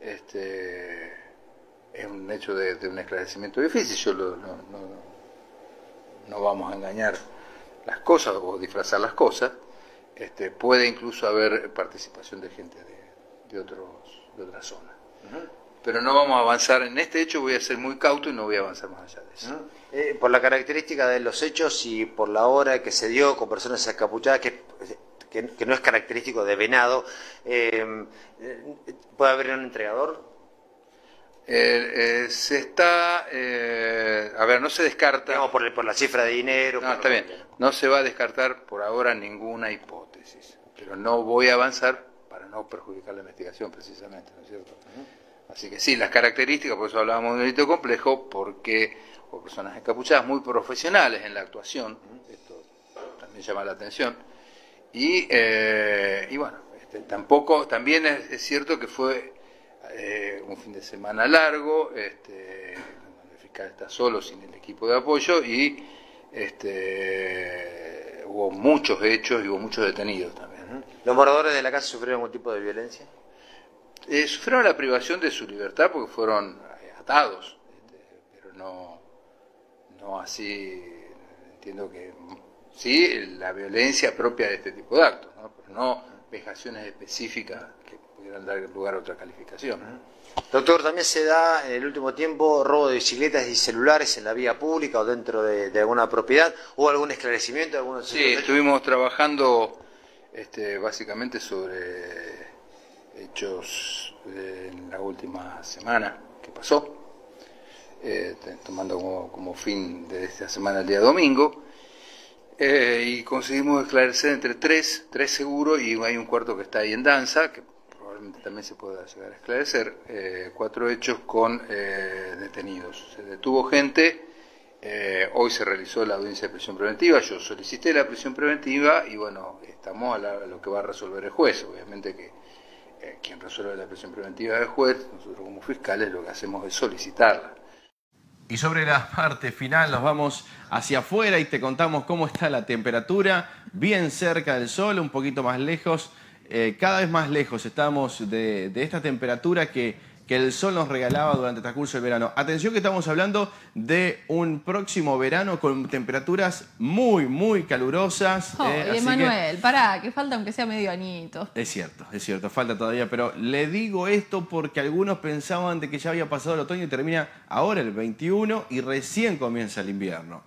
Este, es un hecho de, un esclarecimiento difícil, yo no, no, vamos a engañar las cosas o disfrazar las cosas. Este, puede incluso haber participación de gente de, otros, de otras zonas pero no vamos a avanzar en este hecho, voy a ser muy cauto y no voy a avanzar más allá de eso. Eh, por la característica de los hechos y por la hora que se dio con personas escapuchadas, que, que, no es característico de venado, eh, ¿puede haber un entregador? Eh, se está, a ver, no se descarta. No, por, por la cifra de dinero. No, está bien. No se va a descartar por ahora ninguna hipótesis, pero no voy a avanzar para no perjudicar la investigación precisamente, ¿no es cierto? Así que sí, las características, por eso hablábamos de un delito complejo, porque o personas encapuchadas muy profesionales en la actuación, esto también llama la atención, y, eh, y bueno, este, tampoco, también es, cierto que fue eh, un fin de semana largo, este, el fiscal está solo sin el equipo de apoyo y este, hubo muchos hechos y hubo muchos detenidos también. ¿Los moradores de la casa sufrieron algún tipo de violencia? Eh, sufrieron la privación de su libertad porque fueron eh, atados, este, pero no, no así, entiendo que sí, la violencia propia de este tipo de actos, ¿no? pero no vejaciones específicas que pudieran dar lugar a otra calificación. Doctor, también se da en el último tiempo robo de bicicletas y celulares en la vía pública o dentro de, alguna propiedad. ¿Hubo algún esclarecimiento? De sí, estuvimos trabajando este, básicamente sobre hechos en la última semana que pasó, eh, tomando como, fin de esta semana el día domingo, eh, y conseguimos esclarecer entre tres, tres seguros, y hay un cuarto que está ahí en danza, que probablemente también se pueda llegar a esclarecer, eh, cuatro hechos con detenidos. Se detuvo gente, hoy se realizó la audiencia de prisión preventiva, yo solicité la prisión preventiva y bueno, estamos a, a lo que va a resolver el juez, obviamente que eh, quien resuelve la prisión preventiva del juez, nosotros como fiscales lo que hacemos es solicitarla. Y sobre la parte final nos vamos hacia afuera y te contamos cómo está la temperatura, bien cerca del sol, un poquito más lejos, eh, cada vez más lejos estamos de esta temperatura que que el sol nos regalaba durante el transcurso del verano. Atención que estamos hablando de un próximo verano con temperaturas muy, muy calurosas. Oh, eh, Emanuel, pará, que falta aunque sea medio añito. Es cierto, es cierto, falta todavía, pero le digo esto porque algunos pensaban de que ya había pasado el otoño y termina ahora el 21 y recién comienza el invierno.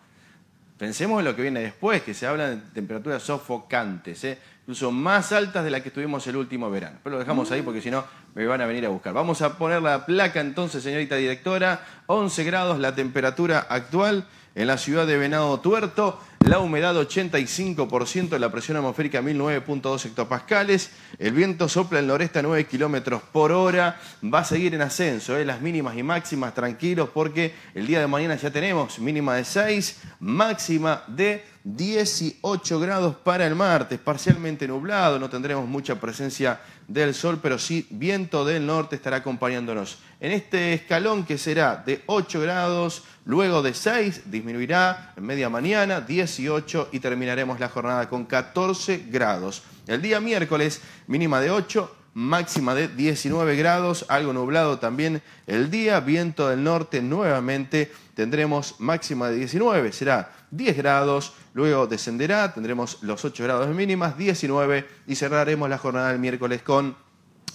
Pensemos en lo que viene después, que se habla de temperaturas sofocantes, ¿eh? Incluso más altas de las que estuvimos el último verano. Pero lo dejamos ahí porque si no me van a venir a buscar. Vamos a poner la placa entonces, señorita directora. 11 grados la temperatura actual en la ciudad de Venado Tuerto. La humedad 85%, la presión atmosférica 1009.2 hectopascales. El viento sopla el noreste a 9 kilómetros por hora. Va a seguir en ascenso, ¿eh? las mínimas y máximas tranquilos porque el día de mañana ya tenemos mínima de 6, máxima de 18 grados para el martes, parcialmente nublado, no tendremos mucha presencia del sol, pero sí viento del norte estará acompañándonos. En este escalón que será de 8 grados, luego de 6 disminuirá en media mañana, 18 y terminaremos la jornada con 14 grados. El día miércoles mínima de 8, máxima de 19 grados, algo nublado también el día, viento del norte nuevamente, tendremos máxima de 19, será 10 grados, luego descenderá, tendremos los 8 grados mínimas, 19 y cerraremos la jornada del miércoles con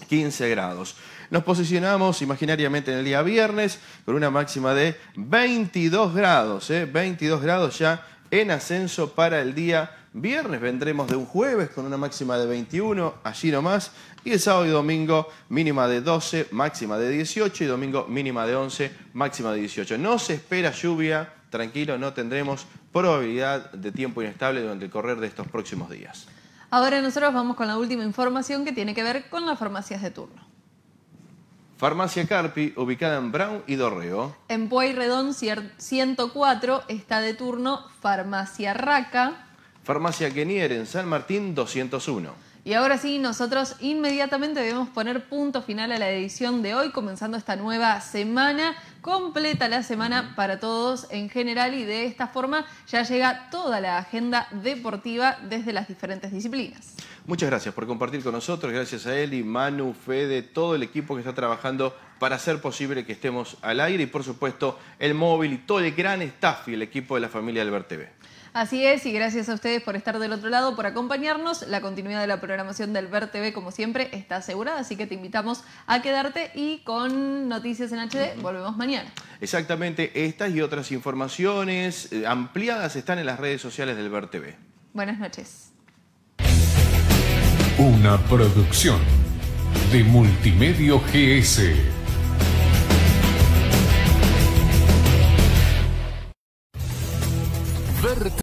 15 grados. Nos posicionamos imaginariamente en el día viernes con una máxima de 22 grados, 22 ¿eh? grados ya en ascenso para el día Viernes vendremos de un jueves con una máxima de 21, allí nomás. Y el sábado y domingo mínima de 12, máxima de 18 y domingo mínima de 11, máxima de 18. No se espera lluvia, tranquilo, no tendremos probabilidad de tiempo inestable durante el correr de estos próximos días. Ahora nosotros vamos con la última información que tiene que ver con las farmacias de turno. Farmacia Carpi, ubicada en Brown y Dorreo. En Pueyrredón 104 está de turno Farmacia Raca Farmacia Kenier en San Martín 201. Y ahora sí, nosotros inmediatamente debemos poner punto final a la edición de hoy, comenzando esta nueva semana, completa la semana para todos en general y de esta forma ya llega toda la agenda deportiva desde las diferentes disciplinas. Muchas gracias por compartir con nosotros, gracias a Eli, Manu, Fede, todo el equipo que está trabajando para hacer posible que estemos al aire y por supuesto el móvil y todo el gran staff y el equipo de la familia Albert TV. Así es, y gracias a ustedes por estar del otro lado, por acompañarnos. La continuidad de la programación del Ver TV, como siempre, está asegurada, así que te invitamos a quedarte y con Noticias en HD volvemos mañana. Exactamente, estas y otras informaciones eh, ampliadas están en las redes sociales del Ver TV. Buenas noches. Una producción de Multimedio GS.